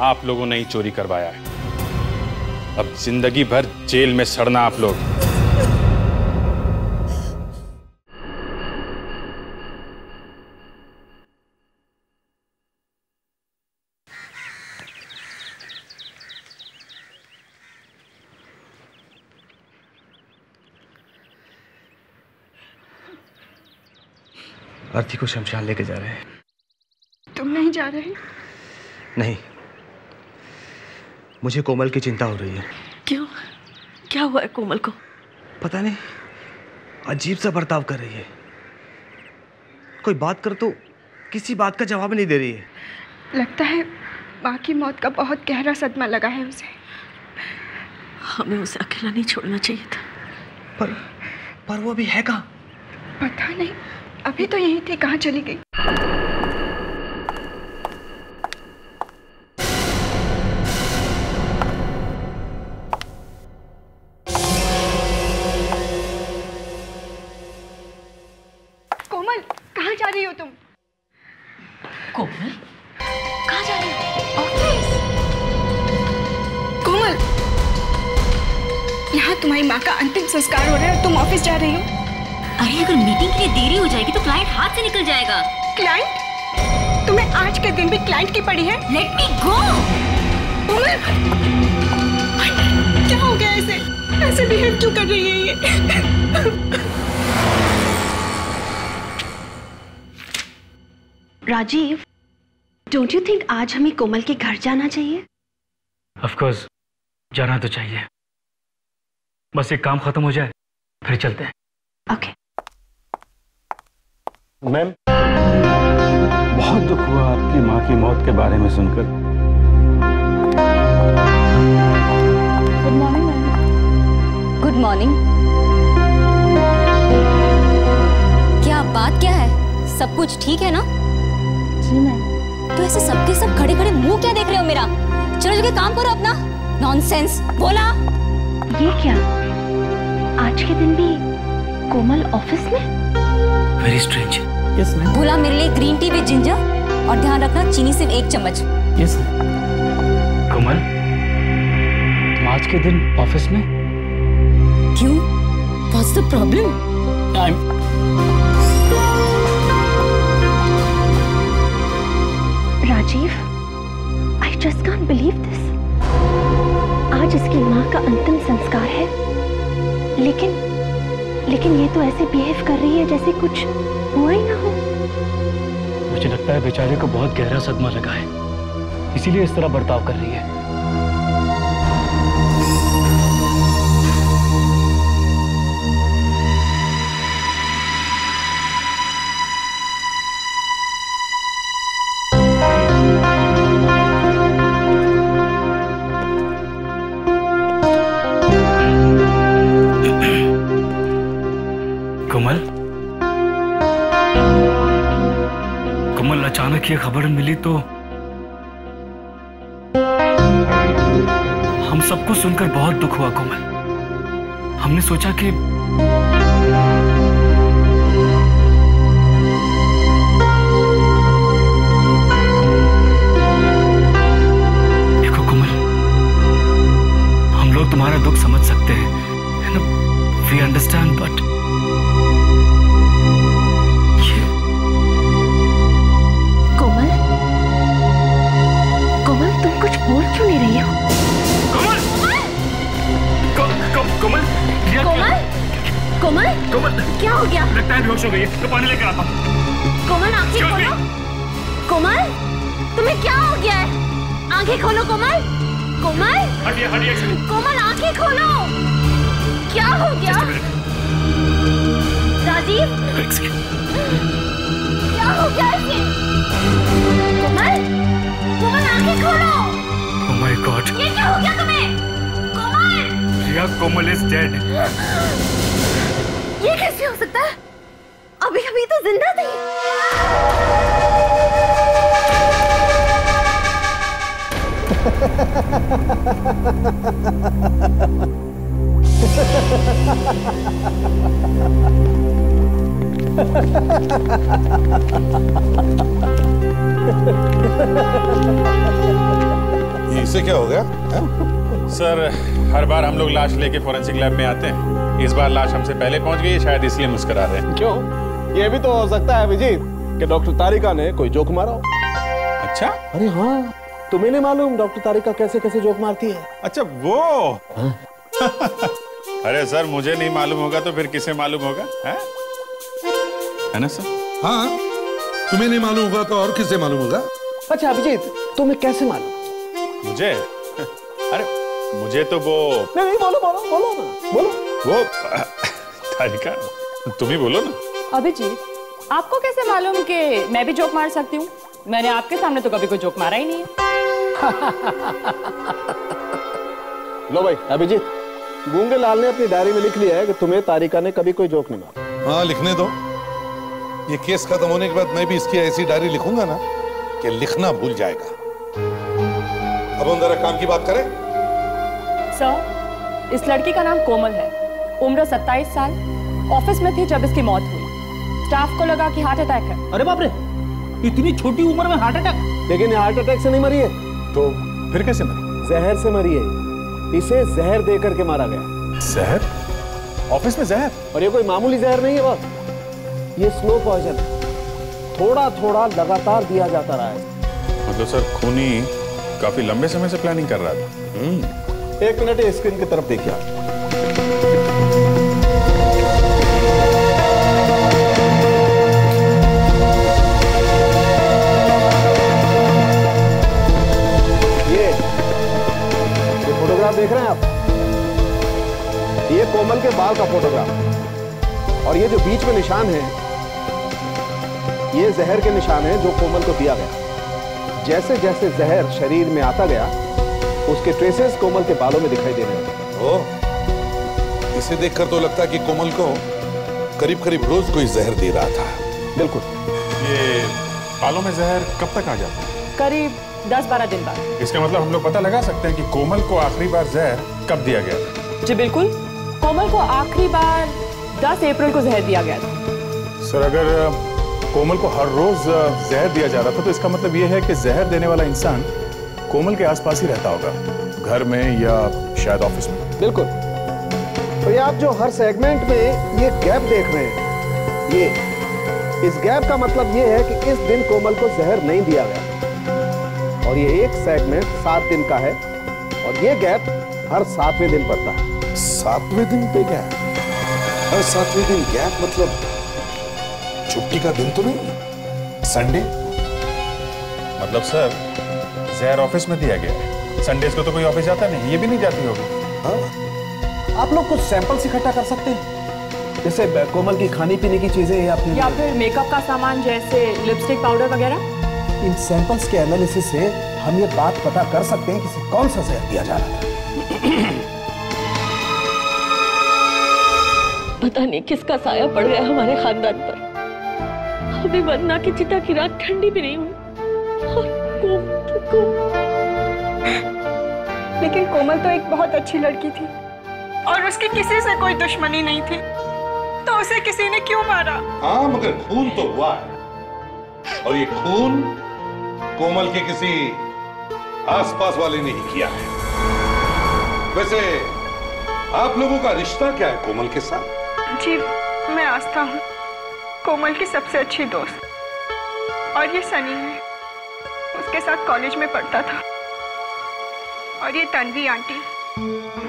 आप लोगों ने ही चोरी करवाया है। अब ज़िंदगी भर जेल में सड़ना आप लोग आरती को शमशान लेके जा रहे हैं। तुम नहीं जा रहे? नहीं। मुझे कोमल की चिंता हो रही है। क्यों? क्या हुआ है कोमल को? पता नहीं। अजीब सा बर्ताव कर रही है। कोई बात कर तो किसी बात का जवाब नहीं दे रही है। लगता है माँ की मौत का बहुत गहरा सदमा लगा है उसे। हमें उसे अकेला नहीं छोड़ना चाहिए था। पर पर वो अभी है कहाँ? पता नहीं। अभी तो यही थी कहाँ चली गई? कोमल कहाँ जा रही हो तुम? कोमल? कहाँ जा रही हो? ऑफ़िस कोमल! यहाँ तुम्हारी माँ का अंतिम संस्कार हो रहा है और तुम ऑफ़िस जा रही हो। अरे अगर मीटिंग के लिए देरी हो जाएगी तो क्लाइंट हाथ से निकल जाएगा। क्लाइंट तुम्हें आज के दिन भी क्लाइंट की पड़ी है? लेट मी गो क्या हो गया ऐसे ऐसे बिहेव क्यों कर रही है ये? राजीव डोंट यू थिंक आज हमें कोमल के घर जाना चाहिए? ऑफ़ कोर्स जाना तो चाहिए। बस एक काम खत्म हो जाए फिर चलते हैं। मैम बहुत दुख हुआ आपकी माँ की मौत के बारे में सुनकर। Good morning ma'am good morning क्या बात क्या है? सब कुछ ठीक है ना? जी मैम तो ऐसे सबके सब खड़े खड़े मुँह क्या देख रहे हो मेरा? चलो जगह काम करो अपना। नॉनसेंस बोला। ये क्या? आज के दिन भी कोमल ऑफ़िस में? वेरी स्ट्रेंज यस मैम बोला मेरे लिए ग्रीन टी विद जिंजर और ध्यान रखना चीनी सिर्फ़ एक चम्मच। यस कोमल तुम आज के दिन ऑफ़िस में? क्यों? What's the problem I Rajeev I just can't believe this आज इसकी माँ का अंतिम संस्कार है। लेकिन लेकिन ये तो ऐसे बिहेव कर रही है जैसे कुछ हुआ ही ना हो। मुझे लगता है बेचारे को बहुत गहरा सदमा लगा है। इसीलिए इस तरह बर्ताव कर रही है। खबर मिली तो हम सबको सुनकर बहुत दुख हुआ कोमल। हमने सोचा कि देखो कोमल, हम लोग तुम्हारा दुख समझ सकते हैं we understand but Komal. Komal क्या हो गया? लगता है बेहोश हो गई है। तो पानी लेकर आता हूँ। कोमल आँखें खोलो। कोमल तुम्हें क्या हो गया है? आँखें खोलो कोमल। कोमल हटिए हटिए कोमल आँखें खोलो। क्या हो गया? राजीव? क्या हो गया इसे? कोमल कोमल आँखें खोलो। Oh my God. ये क्या हो गया तुम्हें? कोमल। Priya Komal is dead. ये कैसे हो सकता है? अभी अभी तो ज़िंदा थी। ये इसे क्या हो गया हैं? सर हर बार हम लोग लाश लेके फोरेंसिक लैब में आते हैं। इस बार लाश हमसे पहले पहुँच गई है, शायद इसलिए मुस्कुरा रहे हैं। क्यों? ये भी तो हो सकता है अभिजीत कि डॉक्टर तारिका ने कोई जोक मारा हो। अच्छा? अरे हाँ तुम्हें नहीं मालूम डॉक्टर तारिका कैसे कैसे जोक मारती है? अच्छा वो? अरे सर मुझे नहीं मालूम होगा तो फिर किसे मालूम होगा है, है ना सर? हाँ तुम्हें नहीं मालूम होगा तो और किसे मालूम होगा? अच्छा अभिजीत तुम्हें कैसे मालूम? मुझे? अरे मुझे तो वो नहीं नहीं बोलो बोलो बोलो ना बोलो। वो तारिका तुम ही बोलो ना। अभिजीत आपको कैसे मालूम कि मैं भी जोक मार सकती हूँ? मैंने आपके सामने तो कभी कोई जोक मारा ही नहीं है। लो भाई अभिजीत गूँगे लाल ने अपनी डायरी में लिख लिया है कि तुम्हें तारिका ने कभी कोई जोक नहीं मारा। हाँ लिखने दो। ये केस खत्म होने के बाद मैं भी इसकी ऐसी डायरी लिखूँगा ना कि लिखना भूल जाएगा। अब हम जरा काम की बात करें। सर इस लड़की का नाम कोमल है। उम्र 27 साल। ऑफ़िस में थी जब इसकी मौत हुई। स्टाफ को लगा कि हार्ट अटैक है। अरे बाप रे इतनी छोटी उम्र में हार्ट अटैक? लेकिन हार्ट अटैक से नहीं मरी है। तो फिर कैसे मरी? जहर से मरी है। इसे जहर दे करके मारा गया। जहर? ऑफ़िस में जहर? और ये कोई मामूली जहर नहीं है बस ये स्लो पॉइजन थोड़ा थोड़ा लगातार दिया जाता रहा है। मतलब सर खूनी काफ़ी लंबे समय से प्लानिंग कर रहा था। एक मिनट स्क्रीन की तरफ़ देखिए देख रहे हैं आप? ये कोमल के बाल का फोटोग्राफ और ये जो बीच में निशान है ये जहर के निशान है जो कोमल को दिया गया। जैसे जैसे जहर शरीर में आता गया उसके ट्रेसेस कोमल के बालों में दिखाई देने लगे ओ इसे देखकर तो लगता है कि कोमल को करीब करीब रोज कोई जहर दे रहा था। बिल्कुल। ये बालों में जहर कब तक आ जाता है? करीब 10-12 दिन बाद। इसका मतलब हम लोग पता लगा सकते हैं कि कोमल को आखिरी बार जहर कब दिया गया था। जी बिल्कुल। कोमल को आखिरी बार 10 अप्रैल को जहर दिया गया था। सर अगर कोमल को हर रोज जहर दिया जा रहा था तो इसका मतलब यह है कि जहर देने वाला इंसान कोमल के आसपास ही रहता होगा घर में या शायद ऑफ़िस में। बिल्कुल। तो ये आप जो हर सेगमेंट में ये गैप देख रहे हैं ये इस गैप का मतलब ये है कि इस दिन कोमल को जहर नहीं दिया गया। और ये एक सेगमेंट सात दिन का है। और ये गैप हर सातवें दिन पड़ता है। सातवें दिन पे गैप हर सातवें दिन गैप मतलब छुट्टी का दिन तो नहीं? संडे मतलब सर जहर ऑफ़िस में दिया गया है। संडेज को तो कोई ऑफ़िस जाता नहीं ये भी नहीं जाती होगी। आप लोग कुछ सैंपल्स इकट्ठा कर सकते हैं। जैसे कोमल की खाने पीने की चीज़ें या फिर या फिर मेकअप का सामान जैसे लिपस्टिक पाउडर वगैरह? इन सैंपल्स के एनालिसिस से हम ये बात पता कर सकते हैं कि इसे कौन सा जहर दिया जा रहा था। पता नहीं किसका साया पड़ गया हमारे खानदान पर। अभी वरना की चिता की रात ठंडी भी नहीं हुई। और लेकिन कोमल तो एक बहुत अच्छी लड़की थी। और उसकी किसी से कोई दुश्मनी नहीं थी। तो उसे किसी ने क्यों मारा? हाँ मगर खून तो हुआ है। और ये खून कोमल के किसी आसपास वाले ने ही किया है। वैसे आप लोगों का रिश्ता क्या है कोमल के साथ? जी मैं आस्था हूँ। कोमल की सबसे अच्छी दोस्त। और ये सनी है। उसके साथ कॉलेज में पढ़ता था। और ये तन्वी आंटी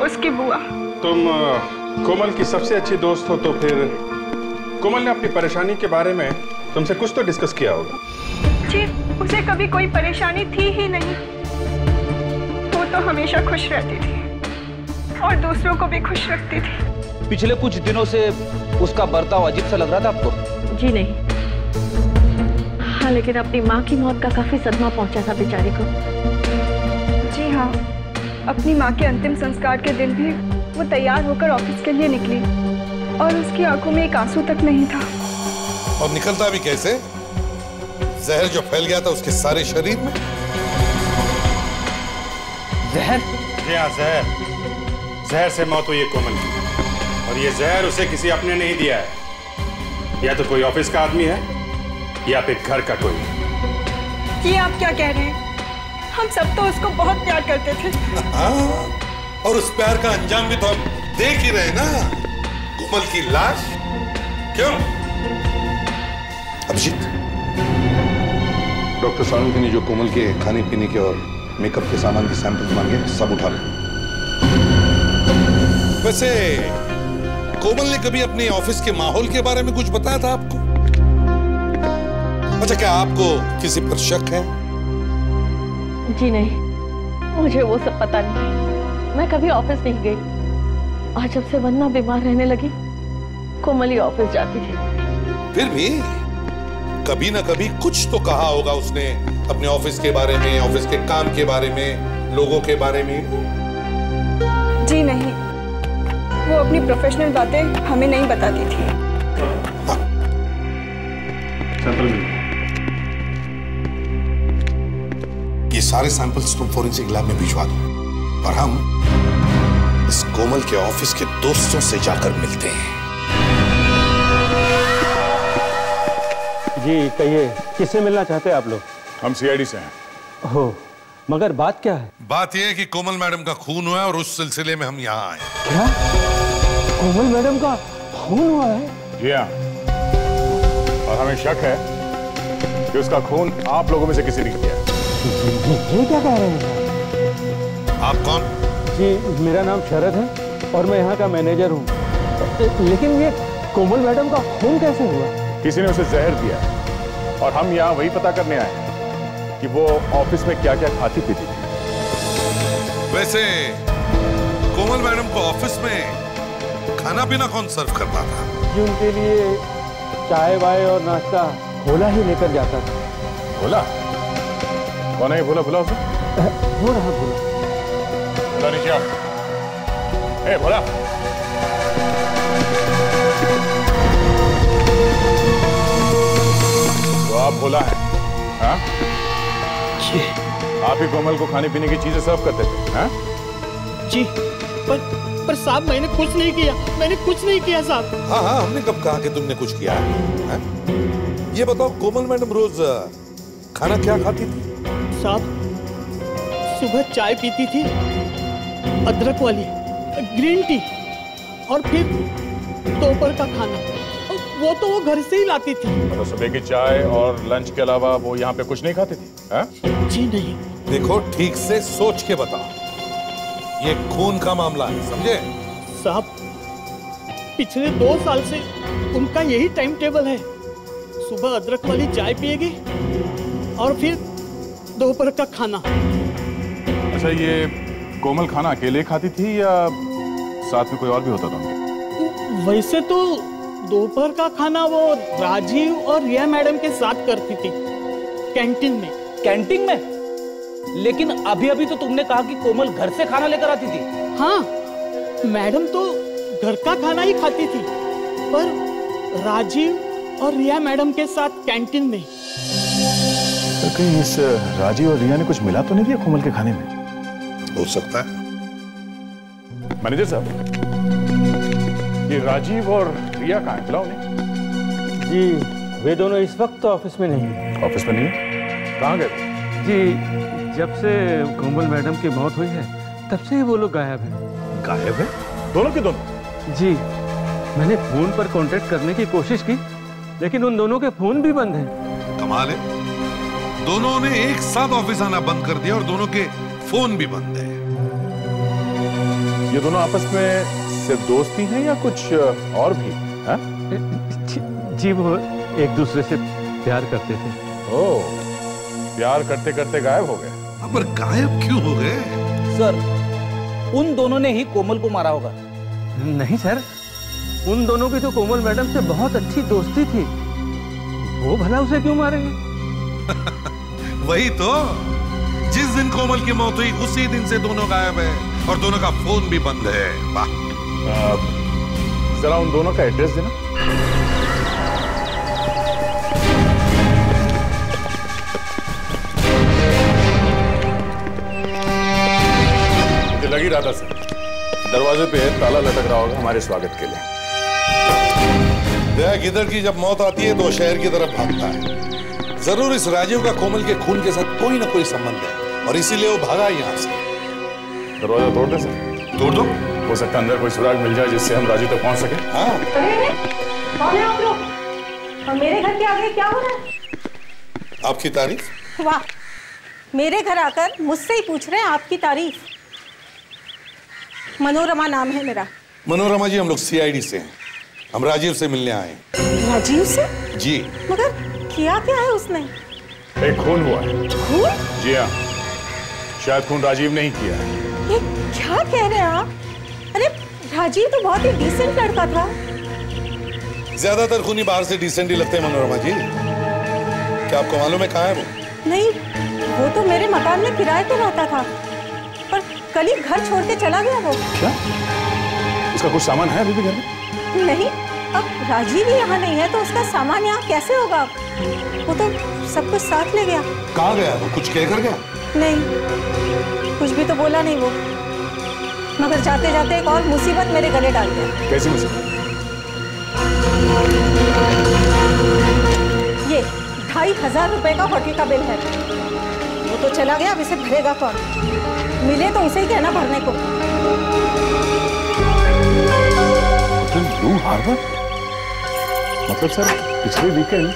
उसकी बुआ। तुम कोमल की सबसे अच्छी दोस्त हो तो फिर कोमल ने अपनी परेशानी के बारे में तुमसे कुछ तो डिस्कस किया होगा। जी उसे कभी कोई परेशानी थी ही नहीं। वो तो हमेशा खुश रहती थी और दूसरों को भी खुश रखती थी। पिछले कुछ दिनों से उसका बर्ताव अजीब सा लग रहा था आपको? जी नहीं। हाँ लेकिन अपनी माँ की मौत का काफ़ी सदमा पहुँचा था बेचारी को। जी हाँ अपनी माँ के अंतिम संस्कार के दिन भी वो तैयार होकर ऑफ़िस के लिए निकली और उसकी आँखों में एक आँसू तक नहीं था। और निकलता भी कैसे? जहर जो फैल गया था उसके सारे शरीर में। जहर? जी हाँ जहर। जहर से मौत हुई है कोमल की। और ये जहर उसे किसी अपने नहीं दिया है। या तो कोई ऑफ़िस का आदमी है या फिर घर का कोई। ये आप क्या कह रहे हैं? हम सब तो उसको बहुत प्यार करते थे। हाँ, और उस प्यार का अंजाम भी तो हम देख ही रहे ना। कोमल की लाश? क्यों? अभिजीत डॉक्टर सारंग ने जो कोमल के खाने पीने के और मेकअप के सामान के सैंपल मांगे सब उठा ले। वैसे कोमल ने कभी अपने ऑफ़िस के माहौल के बारे में कुछ बताया था आपको? अच्छा क्या आपको किसी पर शक है? जी नहीं मुझे वो सब पता नहीं। मैं कभी ऑफ़िस नहीं गई। और जब से वन्ना बीमार रहने लगी कोमल ही ऑफ़िस जाती थी। फिर भी? कभी ना कभी कुछ तो कहा होगा उसने अपने ऑफ़िस के बारे में ऑफ़िस के काम के बारे में लोगों के बारे में। जी नहीं। वो अपनी प्रोफेशनल बातें हमें नहीं बताती थी। सैंपल ये सारे सैंपल्स तुम फोरेंसिक लैब में भिजवा दो। और हम इस कोमल के ऑफ़िस के दोस्तों से जाकर मिलते हैं। जी कहिए किससे मिलना चाहते हैं आप लोग? हम सीआईडी से हैं। हो मगर बात क्या है? बात यह है कि कोमल मैडम का खून हुआ है और उस सिलसिले में हम यहाँ आए क्या? कोमल मैडम का खून हुआ है? जी हाँ। और हमें शक है कि उसका खून आप लोगों में से किसी ने किया ये क्या कह रहे हैं? आप कौन? जी मेरा नाम शरद है और मैं यहाँ का मैनेजर हूँ। लेकिन ये कोमल मैडम का खून कैसे हुआ? किसी ने उसे जहर दिया। है और हम यहाँ वही पता करने आए कि वो ऑफ़िस में क्या क्या खाती पीती थी। वैसे कोमल मैडम को ऑफ़िस में खाना पीना कौन सर्व करता था? जी उनके लिए चाय वाय और नाश्ता खोला ही लेकर जाता था। बोला कौन है ये बोला बोला उसे वो रहा बोला बोला नीचे आओ। ए बोला आप बोला है हाँ? आप ही कोमल को खाने पीने की चीज़ें सर्व करते थे हाँ? जी पर पर साहब मैंने कुछ नहीं किया मैंने कुछ नहीं किया साहब हाँ हाँ हमने कब कहा कि तुमने कुछ किया है हाँ? ये बताओ कोमल मैडम रोज खाना क्या खाती थी साहब सुबह चाय पीती थी अदरक वाली ग्रीन टी और फिर दोपहर का खाना वो तो वो घर से ही लाती थी। मतलब सुबह की चाय और लंच के अलावा वो यहाँ पे कुछ नहीं खाती थी हाँ? जी नहीं। देखो ठीक से सोच के बताओ। ये खून का मामला है समझे? साहब पिछले दो साल से उनका यही टाइम टेबल है। सुबह अदरक वाली चाय पिएगी और फिर दोपहर का खाना। अच्छा ये कोमल खाना अकेले खाती थी या साथ में कोई और भी होता था वैसे तो दोपहर का खाना वो राजीव और रिया मैडम के साथ करती थी कैंटीन में। कैंटीन में? लेकिन अभी अभी तो तुमने कहा कि कोमल घर से खाना लेकर आती थी। हाँ मैडम तो घर का खाना ही खाती थी पर राजीव और रिया मैडम के साथ कैंटीन में। तो कहीं इस राजीव और रिया ने कुछ मिला तो नहीं दिया कोमल के खाने में? हो सकता है। मैनेजर साहब। ये राजीव और रिया कहाँ है बुलाओ उन्हें जी वे दोनों इस वक्त तो ऑफ़िस में नहीं है। ऑफ़िस में नहीं? है कहाँ गए जी जब से कोमल मैडम की मौत हुई है तब से ही वो लोग गायब हैं। गायब है? दोनों के दोनों? जी मैंने फ़ोन पर कांटेक्ट करने की कोशिश की लेकिन उन दोनों के फ़ोन भी बंद हैं। कमाल है। दोनों ने एक साथ ऑफ़िस आना बंद कर दिया और दोनों के फ़ोन भी बंद है। ये दोनों आपस में सिर्फ़ दोस्ती है या कुछ और भी? है? जी वो एक दूसरे से प्यार करते थे। ओ प्यार करते करते गायब हो गए। पर गायब क्यों हो गए? सर उन दोनों ने ही कोमल को मारा होगा। नहीं सर। उन दोनों की तो कोमल मैडम से बहुत अच्छी दोस्ती थी। वो भला उसे क्यों मारेंगे? वही तो। जिस दिन कोमल की मौत हुई उसी दिन से दोनों गायब है और दोनों का फ़ोन भी बंद है। वाह। जरा उन दोनों का एड्रेस देना। मुझे लगी रहा था सर दरवाजे पे ताला लटक रहा होगा हमारे स्वागत के लिए। देख इधर की जब मौत आती है तो शहर की तरफ़ भागता है। ज़रूर इस राजीव का कोमल के खून के साथ कोई ना कोई संबंध है और इसीलिए वो भागा यहाँ से। दरवाज़ा तोड़ दे सर। तोड़ दो? हो सकता अंदर कोई सुराग मिल जाए जिससे हम राजू तक पहुँच सके। हाँ। कौन है आप लोग? और मेरे घर के आगे क्या हो रहा है? आपकी तारीफ़? वाह मेरे घर आकर मुझसे ही पूछ रहे हैं आपकी तारीफ़। मनोरमा नाम है मेरा। मनोरमा जी हम लोग सीआईडी से हैं। हम राजीव से मिलने आए हैं। राजीव से? जी। मगर किया क्या है उसने? एक खून हुआ है। खून? जी हाँ। शायद खून राजीव ने ही किया है। ये क्या कह रहे हैं आप? अरे राजीव तो बहुत ही डिसेंट लड़का था। ज़्यादातर खूनी बाहर से डिसेंट ही लगते हैं मनोरमा जी। क्या आपको मालूम है कहाँ है वो? नहीं वो तो मेरे मकान में किराए पे रहता था। पर कल ही घर छोड़ के चला गया वो। क्या? उसका कुछ सामान है अभी भी घर में? नहीं अब राजीव ही यहाँ नहीं है तो उसका सामान यहाँ कैसे होगा? वो तो सब कुछ साथ ले गया। कहाँ गया? वो कुछ कह कर गया? नहीं कुछ भी तो बोला नहीं वो। मगर जाते जाते एक और मुसीबत मेरे गले डाल दिया कैसी मुसीबत? ये ढाई हज़ार रुपए का होटल का बिल है। वो तो चला गया अब इसे भरेगा कौन? मिले तो उसे ही कहना भरने को। Blue harbour? मतलब सर पिछले weekend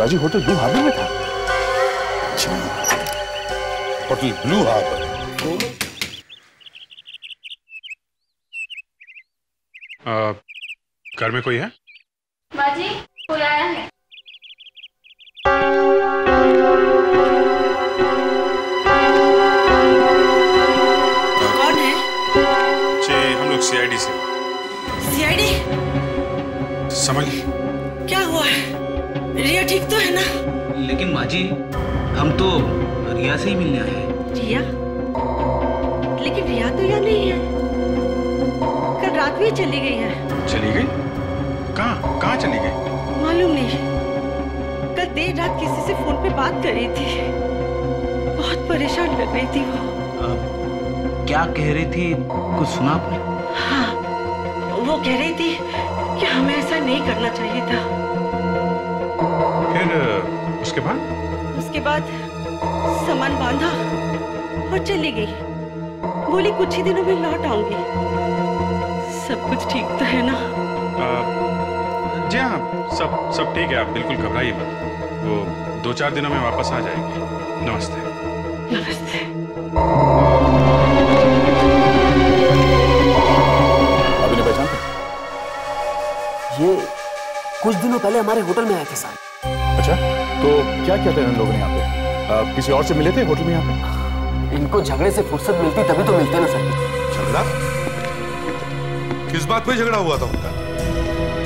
Raju hotel blue harbour में था। Hotel blue harbour. आ, घर में कोई है? बाजी कोई आया है? कौन है? जी हम लोग सीआईडी से। सीआईडी समझ क्या हुआ है? रिया ठीक तो है ना? लेकिन माँ जी हम तो रिया से ही मिलने आए हैं। रिया? लेकिन रिया तो यहाँ नहीं है। रात भी चली गई है। चली गई? कहाँ? कहाँ चली गई? मालूम नहीं। कल देर रात किसी से फ़ोन पे बात कर रही थी। बहुत परेशान लग रही थी वो। क्या कह रही थी? कुछ सुना आपने? हाँ वो कह रही थी कि हमें ऐसा नहीं करना चाहिए था। फिर उसके बाद? उसके बाद सामान बांधा और चली गई। बोली कुछ ही दिनों में लौट आऊँगी। सब कुछ ठीक तो है ना? अ, जी हाँ सब सब ठीक है। आप बिल्कुल घबराइए मत। वो दो चार दिनों में वापस आ जाएगी। नमस्ते। अभी नहीं ये कुछ दिनों पहले हमारे होटल में आए थे साहब। अच्छा तो क्या किया था इन लोगों ने यहाँ पे? अ, किसी और से मिले थे होटल में यहाँ पे? इनको झगड़े से फुर्सत मिलती तभी तो मिलते ना सर। झगड़ा? किस बात पे झगड़ा हुआ था उनका?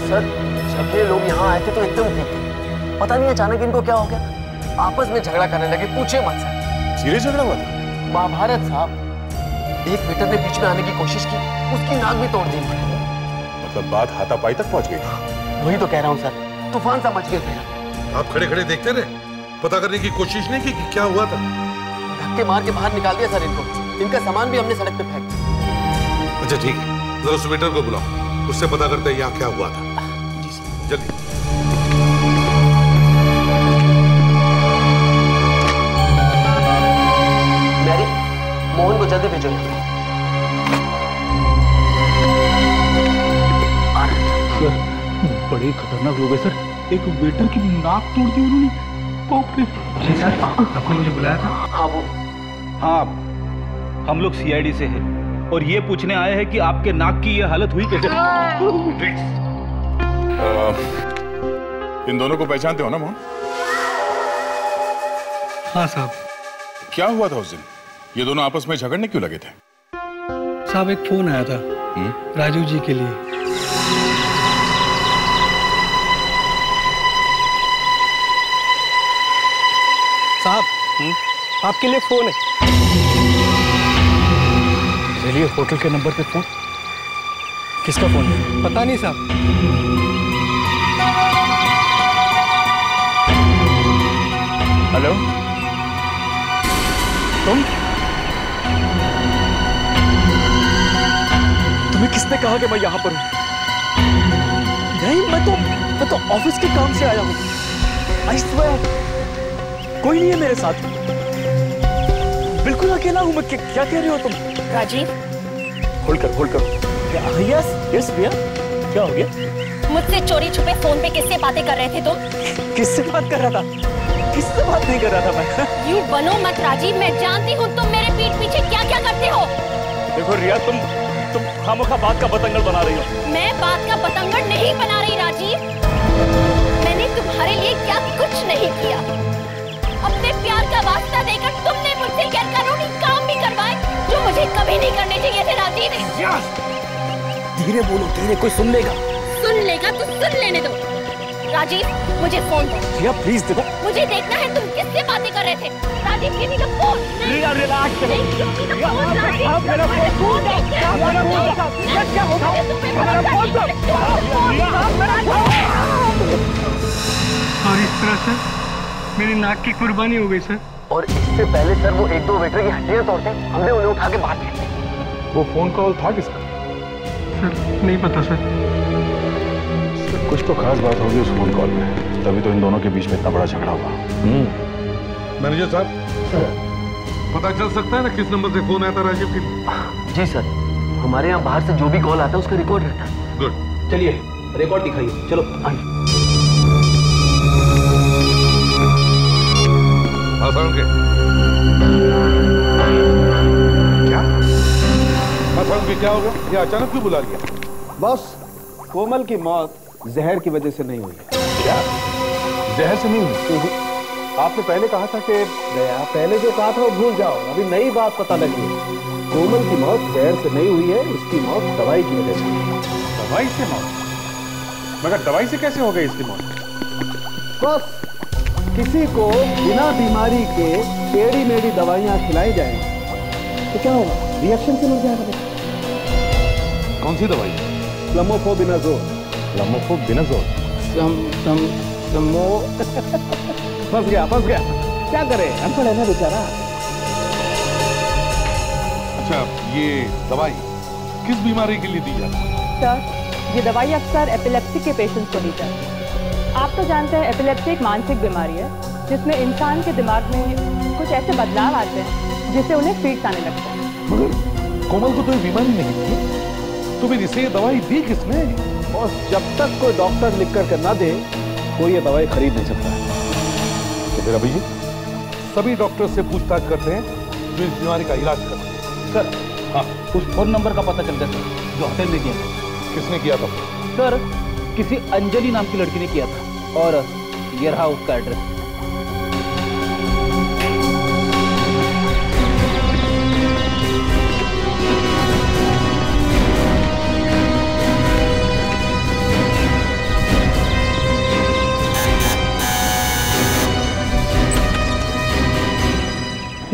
सर जब ये लोग यहाँ आए थे तो एकदम ठीक थे। पता नहीं अचानक इनको क्या हो गया। आपस में झगड़ा करने लगे पूछे मत सर। सीरियस झगड़ा हुआ था? महाभारत साहब एक वेटर ने बीच में आने की कोशिश की उसकी नाक भी तोड़ दी। मतलब बात हाथापाई तक पहुँच गई? वही तो कह रहा हूँ सर तूफ़ान सा मच गए थे आप खड़े खड़े देखते रहे? पता करने की कोशिश नहीं की कि क्या हुआ था? धक्के मार के बाहर निकाल दिया सर इनको। इनका सामान भी हमने सड़क पे फेंक दिया। अच्छा ठीक है। जरा उस वेटर को बुलाओ। उससे पता करते हैं यहाँ क्या हुआ था। जल्दी। मैरी मोहन को जल्दी भेजो यहाँ। सर बड़े खतरनाक लोग हैं सर। एक वेटर की नाक तोड़ दी उन्होंने। जी सर। आपने मुझे बुलाया था? हाँ वो हाँ हम लोग सीआईडी से हैं। और ये पूछने आए हैं कि आपके नाक की ये हालत हुई कैसे? इन दोनों को पहचानते हो ना मोहन? हाँ साहब। क्या हुआ था उस दिन? ये दोनों आपस में झगड़ने क्यों लगे थे? साहब एक फ़ोन आया था। राजू जी के लिए। साहब आपके लिए फ़ोन है। चलिए होटल के नंबर पे फ़ोन? किसका फ़ोन? है पता नहीं साहब। हेलो? तुम? तुम्हें किसने कहा कि मैं यहाँ पर हूँ? नहीं, मैं तो मैं तो ऑफ़िस के काम से आया हूँ। आई कोई नहीं है मेरे साथ। बिल्कुल अकेला हूँ मैं। क्या कह रहे हो तुम? राजीव होल्ड कर होल्ड कर यस यस भैया। क्या हो गया? मुझसे चोरी छुपे फ़ोन पे किससे बातें कर रहे थे तुम? किससे बात कर रहा था? किससे बात नहीं कर रहा था मैं? यू बनो मत राजीव। मैं जानती हूँ तुम मेरे पीठ पीछे क्या क्या करते हो। देखो रिया तुम तुम खामोखा बात का बतंगड़ बना रही हो। मैं बात का पतंगड़ नहीं बना रही राजीव। मैंने तुम्हारे लिए क्या कुछ नहीं किया। अपने प्यार का वास्ता देकर तुमने मुझसे गैर कानूनी काम जो मुझे कभी नहीं करने चाहिए थे राजीव धीरे बोलो धीरे कोई सुन लेगा? सुन लेगा तो सुन लेने दो। राजीव मुझे फ़ोन दो। रिया प्लीज़ देखो। मुझे देखना है तुम किससे बातें कर रहे थे। Rajeev give me the phone Riya relax करो। रिया आप आप मेरा फ़ोन दो। आप मेरा फ़ोन दो। क्या होगा मेरा फ़ोन दो। रिया आप मेरा फ़ोन और इस तरह से मेरी नाक की कुर्बानी हो गई सर। और इससे पहले सर वो एक दो वेटर की हड्डियाँ तोड़ते हमने उन्हें उठा के बात की वो फ़ोन कॉल था किसका? सर नहीं पता सर। कुछ तो खास बात होगी उस फ़ोन कॉल में। तभी तो इन दोनों के बीच में इतना बड़ा झगड़ा हुआ। मैनेजर साहब? पता चल सकता है ना किस नंबर से फ़ोन आया था राजीव के? जी सर। हमारे यहाँ बाहर से जो भी कॉल आता है उसका रिकॉर्ड रहता है। गुड चलिए रिकॉर्ड दिखाइए। चलो आइए। के क्या? आसान के क्या होगा? ये अचानक क्यों बुला लिया? बस कोमल की मौत जहर की वजह से नहीं हुई। क्या? जहर से नहीं हुई? आपने पहले कहा था कि दया पहले जो कहा था वो भूल जाओ अभी नई बात पता लगी। कोमल की मौत जहर से नहीं हुई है उसकी मौत दवाई की वजह से दवाई से मौत? मगर दवाई से कैसे हो गई इसकी मौत? बस किसी को बिना बीमारी के टेढ़ी मेढ़ी दवाइयाँ खिलाई जाए तो क्या होगा? रिएक्शन से मर जाएगा कौन सी दवाई? स्लमोफोबिनाजोल लमोफोबिनाजोल सम सम समो फंस गया फंस गया। क्या करे? अनपढ़ है ना बेचारा। अच्छा ये दवाई किस बीमारी के लिए दी जाती है? सर ये दवाई अक्सर एपिलेप्सी के पेशेंट्स को दी जाती है। आप तो जानते हैं एपिलेप्सी एक मानसिक बीमारी है जिसमें इंसान के दिमाग में कुछ ऐसे बदलाव आते हैं जिससे उन्हें फीट्स आने लगते हैं। मगर कोमल को तो ये बीमारी नहीं थी। तो फिर इसे दवाई दी किसने? और जब तक कोई डॉक्टर लिख कर ना दे कोई ये दवाई खरीद नहीं सकता। तो फिर अभी सभी डॉक्टर से पूछताछ करते हैं जो इस बीमारी का इलाज करते हैं। सर हाँ उस फ़ोन नंबर का पता चल गया सर जो होटल में दिया था। किसने किया था? सर किसी अंजलि नाम की लड़की ने किया था। और ये रहा उसका एड्रेस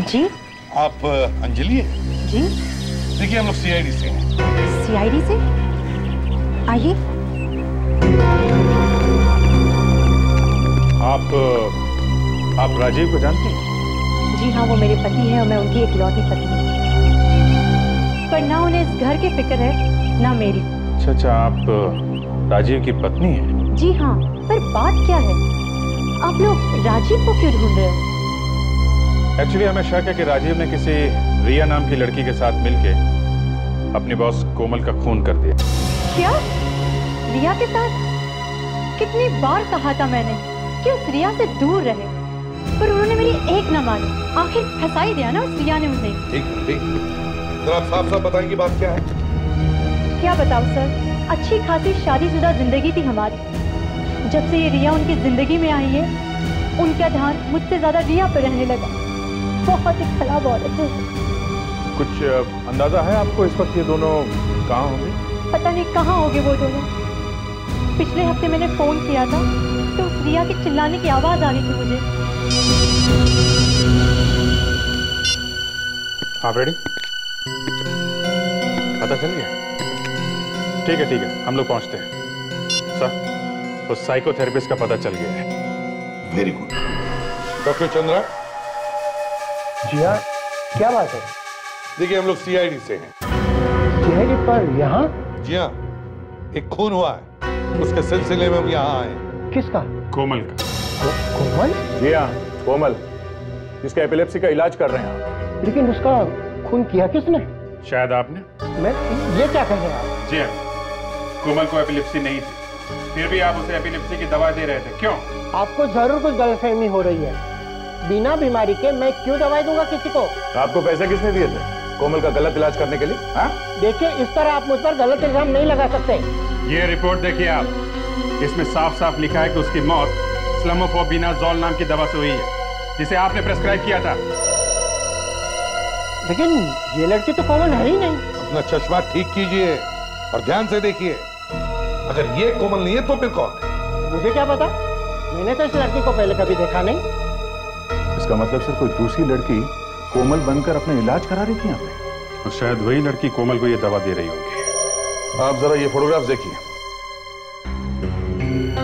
जी। आप अंजलि है? जी। देखिए हम लोग सीआईडी से हैं। सीआईडी से? आइए। आप आप राजीव को जानती हैं? जी हाँ वो मेरे पति हैं और मैं उनकी इकलौती पत्नी पर ना उन्हें इस घर की फ़िक्र है ना मेरी। अच्छा अच्छा आप राजीव की पत्नी हैं? जी हाँ पर बात क्या है? आप लोग राजीव को क्यों ढूंढ रहे हो? एक्चुअली हमें शक है कि राजीव ने किसी रिया नाम की लड़की के साथ मिलके अपनी बॉस कोमल का खून कर दिया। क्या? रिया के साथ? कितनी बार कहा था मैंने? कि उस रिया से दूर रहे। पर उन्होंने मेरी एक न मानी। आखिर फंसा ही दिया ना उस रिया ने उन्हें ठीक ठीक। जरा आप साफ़ साफ़ बताएँगे बात क्या है? क्या बताऊँ सर? अच्छी खासी शादीशुदा ज़िंदगी थी हमारी। जब से ये रिया उनकी ज़िंदगी में आई है उनका ध्यान मुझसे ज़्यादा रिया पर रहने लगा। बहुत ही खराब औरत है। कुछ अंदाज़ा है आपको इस वक्त ये दोनों कहाँ होंगे? पता नहीं कहाँ होगे वो दोनों। पिछले हफ़्ते मैंने फ़ोन किया था। तो उस रिया के चिल्लाने की आवाज़ आ रही थी मुझे। आप रेडी पता चल गया? ठीक है ठीक है हम लोग पहुँचते हैं। सर उस साइकोथेरेपिस्ट का पता चल गया है। Very good doctor Chandra ji हाँ क्या बात है? देखिए हम लोग सीआईडी से हैं। सीआईडी पर यहाँ? जी हाँ एक खून हुआ है। उसके सिलसिले में हम यहाँ आए हैं। किसका? कोमल का। को, कोमल? जी हाँ कोमल। जिसका एपिलेप्सी का इलाज कर रहे हैं आप। लेकिन उसका खून किया किसने? शायद आपने। मैं ये क्या कह रहे हैं आप? जी हाँ कोमल को एपिलिप्सी नहीं थी। फिर भी आप उसे एपिलिप्सी की दवा दे रहे थे। क्यों? आपको ज़रूर कुछ गलतफहमी हो रही है। बिना बीमारी के मैं क्यों दवाई दूँगा किसी को? आपको पैसे किसने दिए थे? कोमल का गलत इलाज करने के लिए? हाँ? देखिए इस तरह आप मुझ पर गलत इल्ज़ाम नहीं लगा सकते। ये रिपोर्ट देखिए आप। इसमें साफ़ साफ़ लिखा है कि उसकी मौत स्लमोफोबिनाजोल नाम की दवा से हुई है। जिसे आपने प्रेस्क्राइब किया था। लेकिन ये लड़की तो कोमल है ही नहीं। अपना चश्मा ठीक कीजिए और ध्यान से देखिए। अगर ये कोमल नहीं है तो फिर कौन? है मुझे क्या पता? मैंने तो इस लड़की को पहले कभी देखा नहीं। इसका मतलब सर कोई दूसरी लड़की कोमल बनकर अपना इलाज करा रही थी यहाँ पे और शायद वही लड़की कोमल को ये दवा दे रही होगी। आप जरा ये फोटोग्राफ देखिए।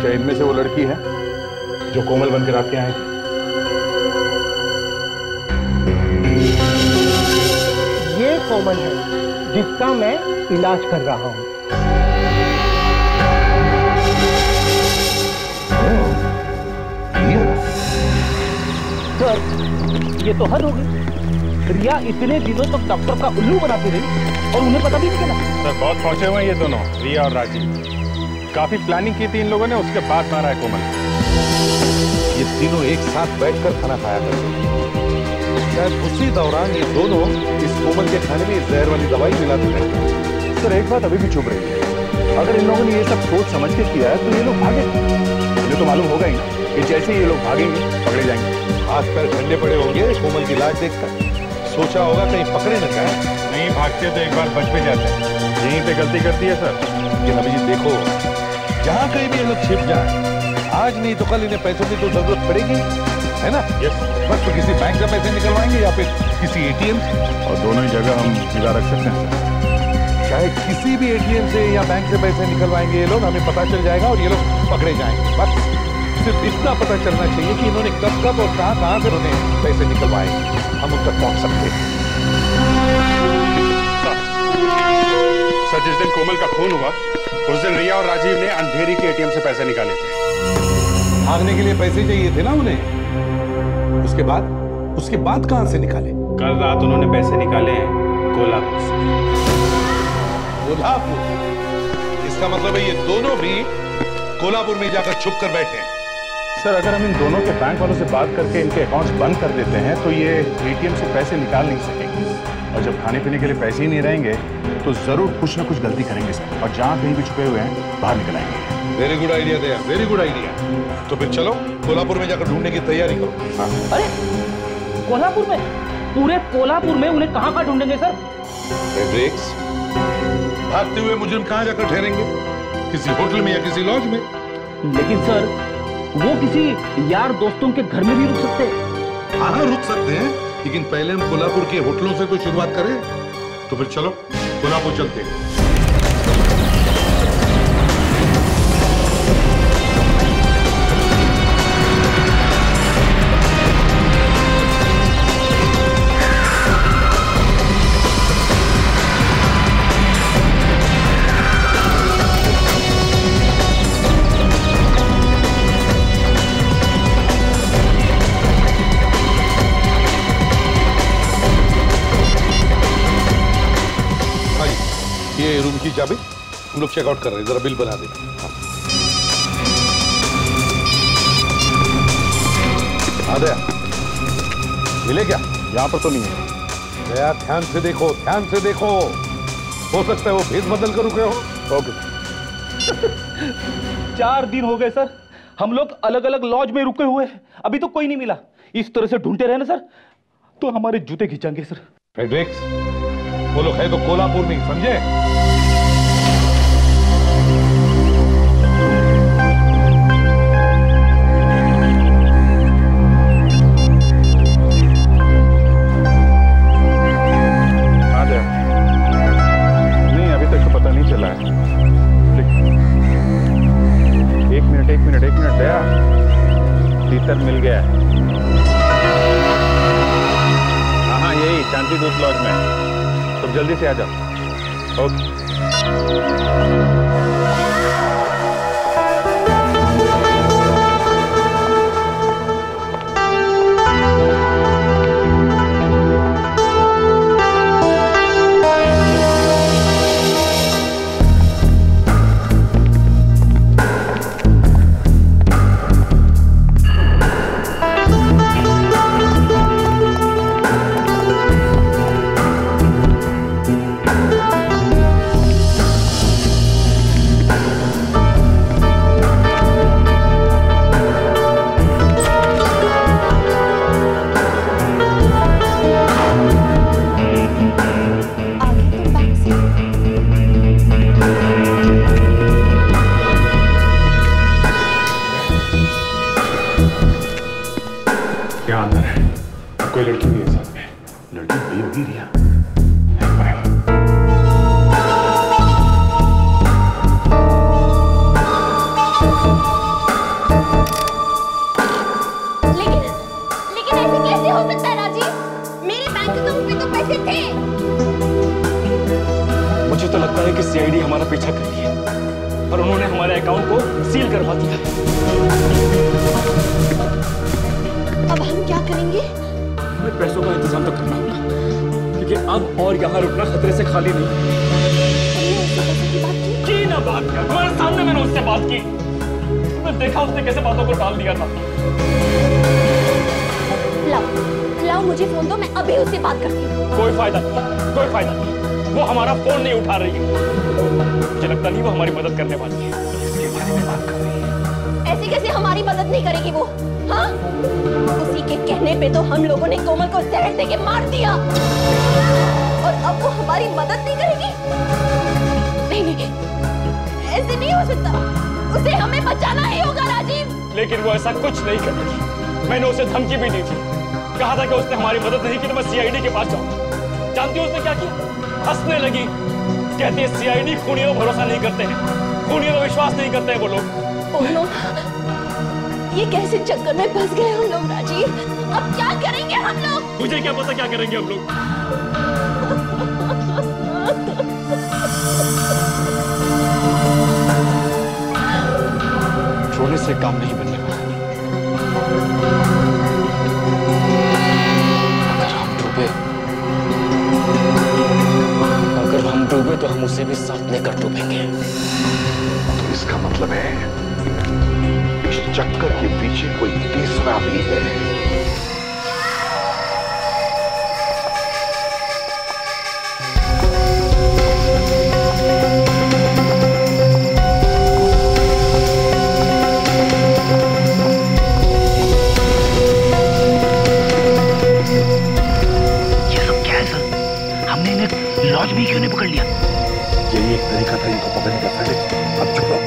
क्या इनमें से वो लड़की है जो कोमल बनकर आपके यहाँ आई ये कोमल है जिसका मैं इलाज कर रहा हूँ। सर ये तो हद होगी रिया इतने दिनों तक तो डॉक्टर का उल्लू बनाती रही और उन्हें पता भी नहीं चला। सर बहुत पहुँचे हुए हैं ये दोनों रिया और राजीव। काफ़ी प्लानिंग की थी इन लोगों ने उसके बाद मारा है कोमल। ये तीनों एक साथ बैठकर खाना खाया करते थे। शायद उसी दौरान ये दोनों इस कोमल के खाने में जहर वाली दवाई मिलाते रहते सर एक बात अभी भी चुप रही है। अगर इन लोगों ने ये सब सोच समझ के किया है तो ये लोग भागे। मुझे तो मालूम होगा ही ना कि जैसे ये लोग भागेंगे पकड़े जाएँगे। हाथ पैर ठंडे पड़े होंगे कोमल की लाश देखकर। सोचा होगा कहीं पकड़े न जाए। नहीं भागते तो एक बार बच भी जाते हैं। यहीं पे गलती करती है सर। लेकिन अभी जी देखो जहाँ कहीं भी ये लोग छिप जाए आज नहीं तो कल इन्हें पैसों की तो ज़रूरत पड़ेगी है ना? यस बस तो किसी बैंक से पैसे निकलवाएँगे या फिर किसी एटीएम से। और दोनों ही जगह हम निगाह रख सकते हैं चाहे किसी भी एटीएम से या बैंक से पैसे निकलवाएँगे ये लोग हमें पता चल जाएगा और ये लोग पकड़े जाएँगे। बस सिर्फ़ इतना पता चलना चाहिए कि इन्होंने कब कब और कहाँ कहाँ से उन्हें पैसे निकलवाए। हम उन तक पहुँच सकते हैं। सर जिस दिन कोमल का खून हुआ उस दिन रिया और राजीव ने अंधेरी के एटीएम से पैसे निकाले थे। भागने के लिए पैसे चाहिए थे ना उन्हें? उसके बाद? उसके बाद कहाँ से निकाले? कल रात उन्होंने पैसे निकाले कोल्हापुर से। कोल्हापुर इसका मतलब है ये दोनों भी कोल्हापुर में जाकर छुप कर बैठे हैं। सर अगर हम इन दोनों के बैंक वालों से बात करके इनके अकाउंट्स बंद कर देते हैं तो ये एटीएम से पैसे निकाल नहीं सकेंगे। और जब खाने पीने के लिए पैसे ही नहीं रहेंगे तो ज़रूर कुछ ना कुछ गलती करेंगे सर। और जहाँ कहीं भी छुपे हुए हैं बाहर निकल आएँगे। वेरी गुड आइडिया दे वेरी गुड आइडिया तो फिर चलो कोल्हापुर में जाकर ढूँढने की तैयारी करो। हाँ। अरे कोल्हापुर में? पूरे कोल्हापुर में उन्हें कहाँ कहाँ ढूंढेंगे सर? भागते हुए मुजरिम कहाँ जाकर ठहरेंगे? किसी होटल में या किसी लॉज में? लेकिन सर वो किसी यार दोस्तों के घर में भी रुक सकते हैं हाँ। हाँ, रुक सकते हैं। लेकिन पहले हम कोल्हापुर के होटलों से कोई शुरुआत करें तो फिर चलो, कोल्हापुर चलते हैं। जी चाबी हम लोग चेकआउट कर रहे हैं जरा बिल बना देना हाँ। हाँ दया मिले क्या? यहाँ पर तो नहीं है। दया ध्यान से देखो ध्यान से देखो। हो सकता है वो भेद बदल कर रुके हो। ओके चार दिन हो गए सर। हम लोग अलग अलग लॉज में रुके हुए हैं। अभी तो कोई नहीं मिला। इस तरह से ढूंढते रहे ना सर? तो हमारे जूते खिंचेंगे सर। फेड्रिक्स वो लोग है तो कोल्हापुर में ही, समझे? से आ जाओ। ओके। सकता उसे हमें बचाना ही होगा राजीव। लेकिन वो ऐसा कुछ नहीं करेगी मैंने उसे धमकी भी दी थी। कहा था कि उसने हमारी मदद नहीं की तो मैं सीआईडी के पास जाऊँगा जानती हो उसने क्या किया? हंसने लगी। कहती है सीआईडी खूनियों पर भरोसा नहीं करते हैं। खूनियों पर विश्वास नहीं करते हैं वो लोग। ये कैसे चक्कर में फंस गए हम लोग राजीव? अब क्या करेंगे हम लोग? मुझे क्या पता क्या करेंगे हम लोग? से काम नहीं बनने वाला। अगर हम डूबे, अगर हम डूबे तो हम उसे भी साथ लेकर डूबेंगे। तो इसका मतलब है, इस चक्कर के पीछे कोई तीसरा भी है। यही एक तरीका था इनको पकड़ने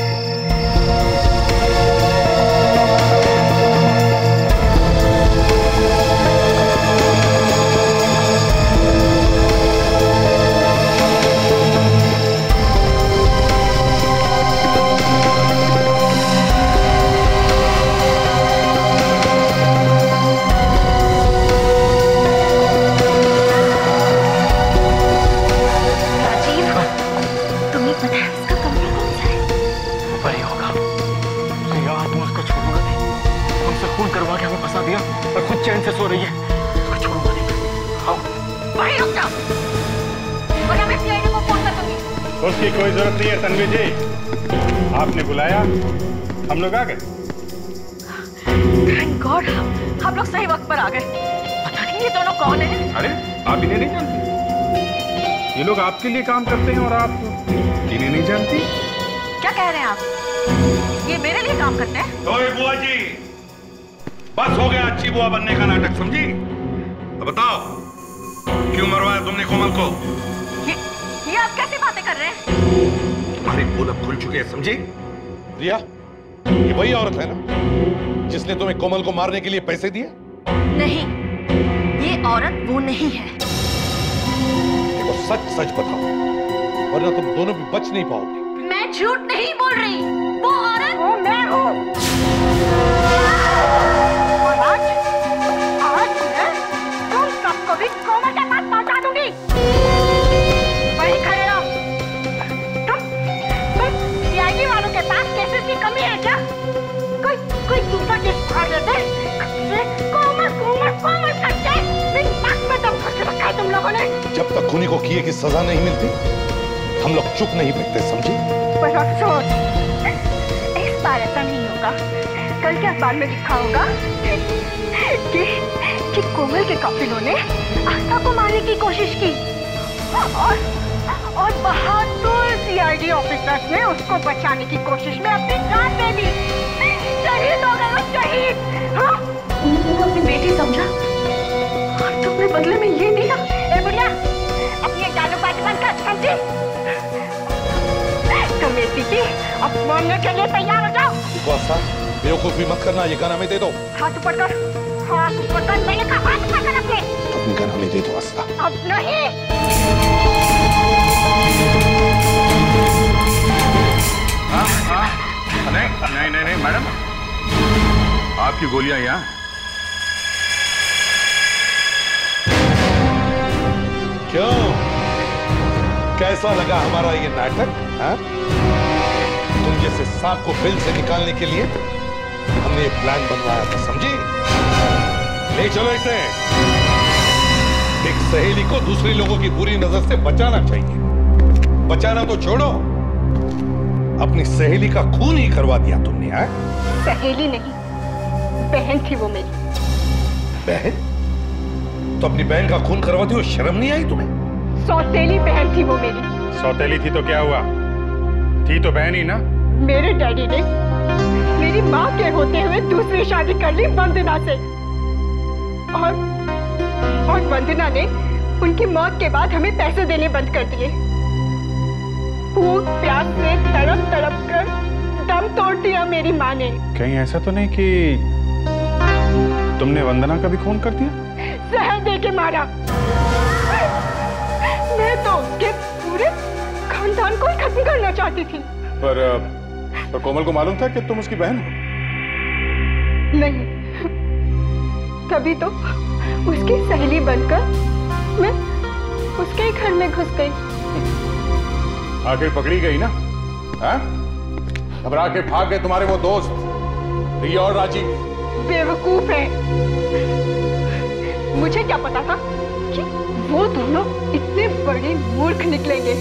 उसकी कोई ज़रूरत नहीं है तन्वी जी। आपने बुलाया? हम लोग आ गए। थैंक गॉड हम लोग सही वक्त पर आ गए। पता नहीं ये दोनों कौन है। अरे आप इन्हें नहीं जानती? ये लोग आपके लिए काम करते हैं और आप इन्हें नहीं जानती? क्या कह रहे हैं आप? ये मेरे लिए काम करते हैं? ओए बुआ जी। बस हो गया अच्छी बुआ बनने का नाटक समझी? बताओ क्यों मरवाया तुमने कोमल को? तुम्हारी पोल अब खुल चुकी है समझी? रिया ये वही औरत है ना जिसने तुम्हें कोमल को मारने के लिए पैसे दिए? नहीं ये औरत वो नहीं है। देखो सच सच बताओ वरना तुम दोनों भी बच नहीं पाओगे। मैं झूठ नहीं बोल रही वो औरत वो मैं हूँ। आज आज मैं तुम सबको भी कोमल के कमी है क्या? कोई कोई दूसरा केस फाड़ लेते ये कोमल कोमल कोमल करके मेरी नाक में दम करके रखा है तुम लोगों ने। जब तक खूनी को किए की सजा नहीं मिलती हम लोग चुप नहीं बैठते समझी? पर अफसोस इस बार ऐसा नहीं होगा। कल के अखबार में लिखा होगा कि कि कोमल के काफिलों ने आस्था को मारने की कोशिश की। और और बहादुर सीआईडी ऑफिसर्स ने उसको बचाने की कोशिश में अपनी जान दे दी शहीद हो गए वो शहीद। हाँ। तुमने अपनी बेटी समझा। और तुमने बदले में ये दिया। ए बुढ़िया अपनी ये जालूबाजी बंद कर समझी? तुम की अब मरने के लिए तैयार हो जाओ। आस्था बेवकूफ़ी मत करना ये गाना में दे दो। हाथ ऊपर कर हाथ ऊपर कर मैंने कहा हाथ ऊपर कर अपने। अपनी गाना में दे दो आस्था अब नहीं। नहीं नहीं नहीं नहीं मैडम आपकी गोलियाँ यहाँ क्यों? कैसा लगा हमारा ये नाटक? हाँ? तुम जैसे सांप को बिल से निकालने के लिए हमने एक प्लान बनवाया था, समझी? ले चलो इसे। एक सहेली को दूसरे लोगों की बुरी नज़र से बचाना चाहिए। बचाना तो छोड़ो। अपनी सहेली का खून ही करवा दिया तुमने हाँ? सहेली नहीं बहन थी वो मेरी। बहन? तो अपनी बहन का खून करवाती हो शर्म नहीं आई तुम्हें? सौतेली बहन थी वो मेरी। सौतेली थी तो क्या हुआ? थी तो बहन ही ना? मेरे डैडी ने मेरी माँ के होते हुए दूसरी शादी कर ली वंदना से। और और वंदना ने उनकी मौत के बाद हमें पैसे देने बंद कर दिए। भूख प्यास से तड़प तड़प कर दम तोड़ दिया मेरी माँ ने। कहीं ऐसा तो नहीं कि तुमने वंदना का भी खून कर दिया? जहर दे के मारा। मैं तो उसके पूरे खानदान को ही खत्म करना चाहती थी। पर पर कोमल को मालूम था कि तुम उसकी बहन हो? नहीं। तभी तो उसकी सहेली बनकर मैं उसके घर में घुस गई। आखिर पकड़ी गई ना? हाँ? घबरा के भाग गए तुम्हारे वो दोस्त। रिया और राजीव बेवकूफ़ है। मुझे क्या पता था कि वो दोनों इतने बड़े मूर्ख निकलेंगे?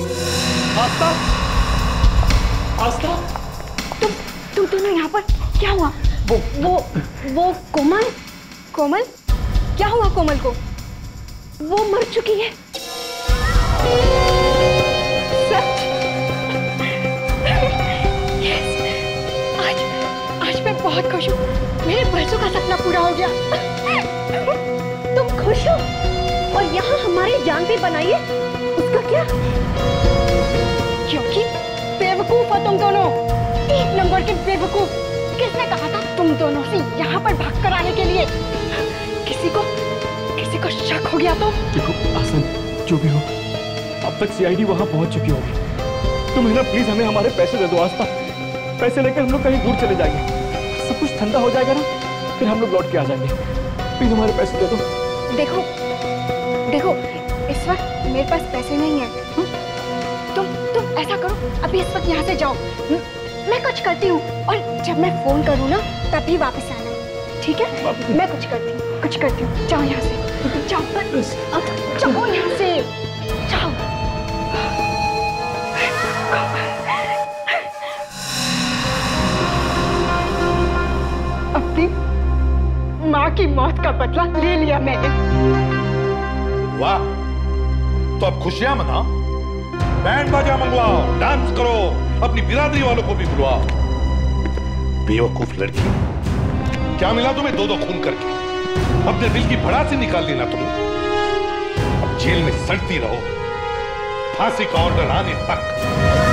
आस्था! आस्था! तुम तुम दोनों यहाँ पर क्या हुआ? वो वो वो कोमल? कोमल? क्या हुआ कोमल को? वो मर चुकी है। बहुत खुश हूँ। मेरे बरसों का सपना पूरा हो गया। तुम खुश हो? और यहाँ हमारी जान भी बनाइए। उसका क्या? क्योंकि बेवकूफ़ हो तुम दोनों। एक नंबर के बेवकूफ़। किसने कहा था तुम दोनों से यहाँ पर भाग कर आने के लिए? किसी को किसी को शक हो गया तो? देखो, आसन, जो भी हो, अब तक सीआईडी वहाँ पहुँच चुकी होगी। तुम है ना प्लीज़ हमें हमारे पैसे दे दो, आस्था। पैसे लेकर हम लोग कहीं दूर चले जाएँगे। सब कुछ ठंडा हो जाएगा ना फिर हम लोग लौट के आ जाएँगे। प्लीज़ हमारे पैसे दे दो। देखो देखो इस वक्त मेरे पास पैसे नहीं है हुँ? तुम तुम ऐसा करो अभी इस वक्त यहाँ से जाओ हुँ? मैं कुछ करती हूँ और जब मैं फ़ोन करूँ ना तभी वापस आना ठीक है? मैं कुछ करती हूँ कुछ करती हूँ जाओ यहाँ से जाओ जाओ यहाँ से। की मौत का बदला ले लिया मैंने। वाह तो अब खुशियाँ मनाओ। बैंड बाजा मंगवाओ, डांस करो, अपनी बिरादरी वालों को भी बुलवाओ। बेवकूफ़ लड़की, क्या मिला तुम्हें दो दो खून करके? अपने दिल की भड़ा से निकाल ली ना तुम अब जेल में सड़ती रहो। फांसी का ऑर्डर आने तक।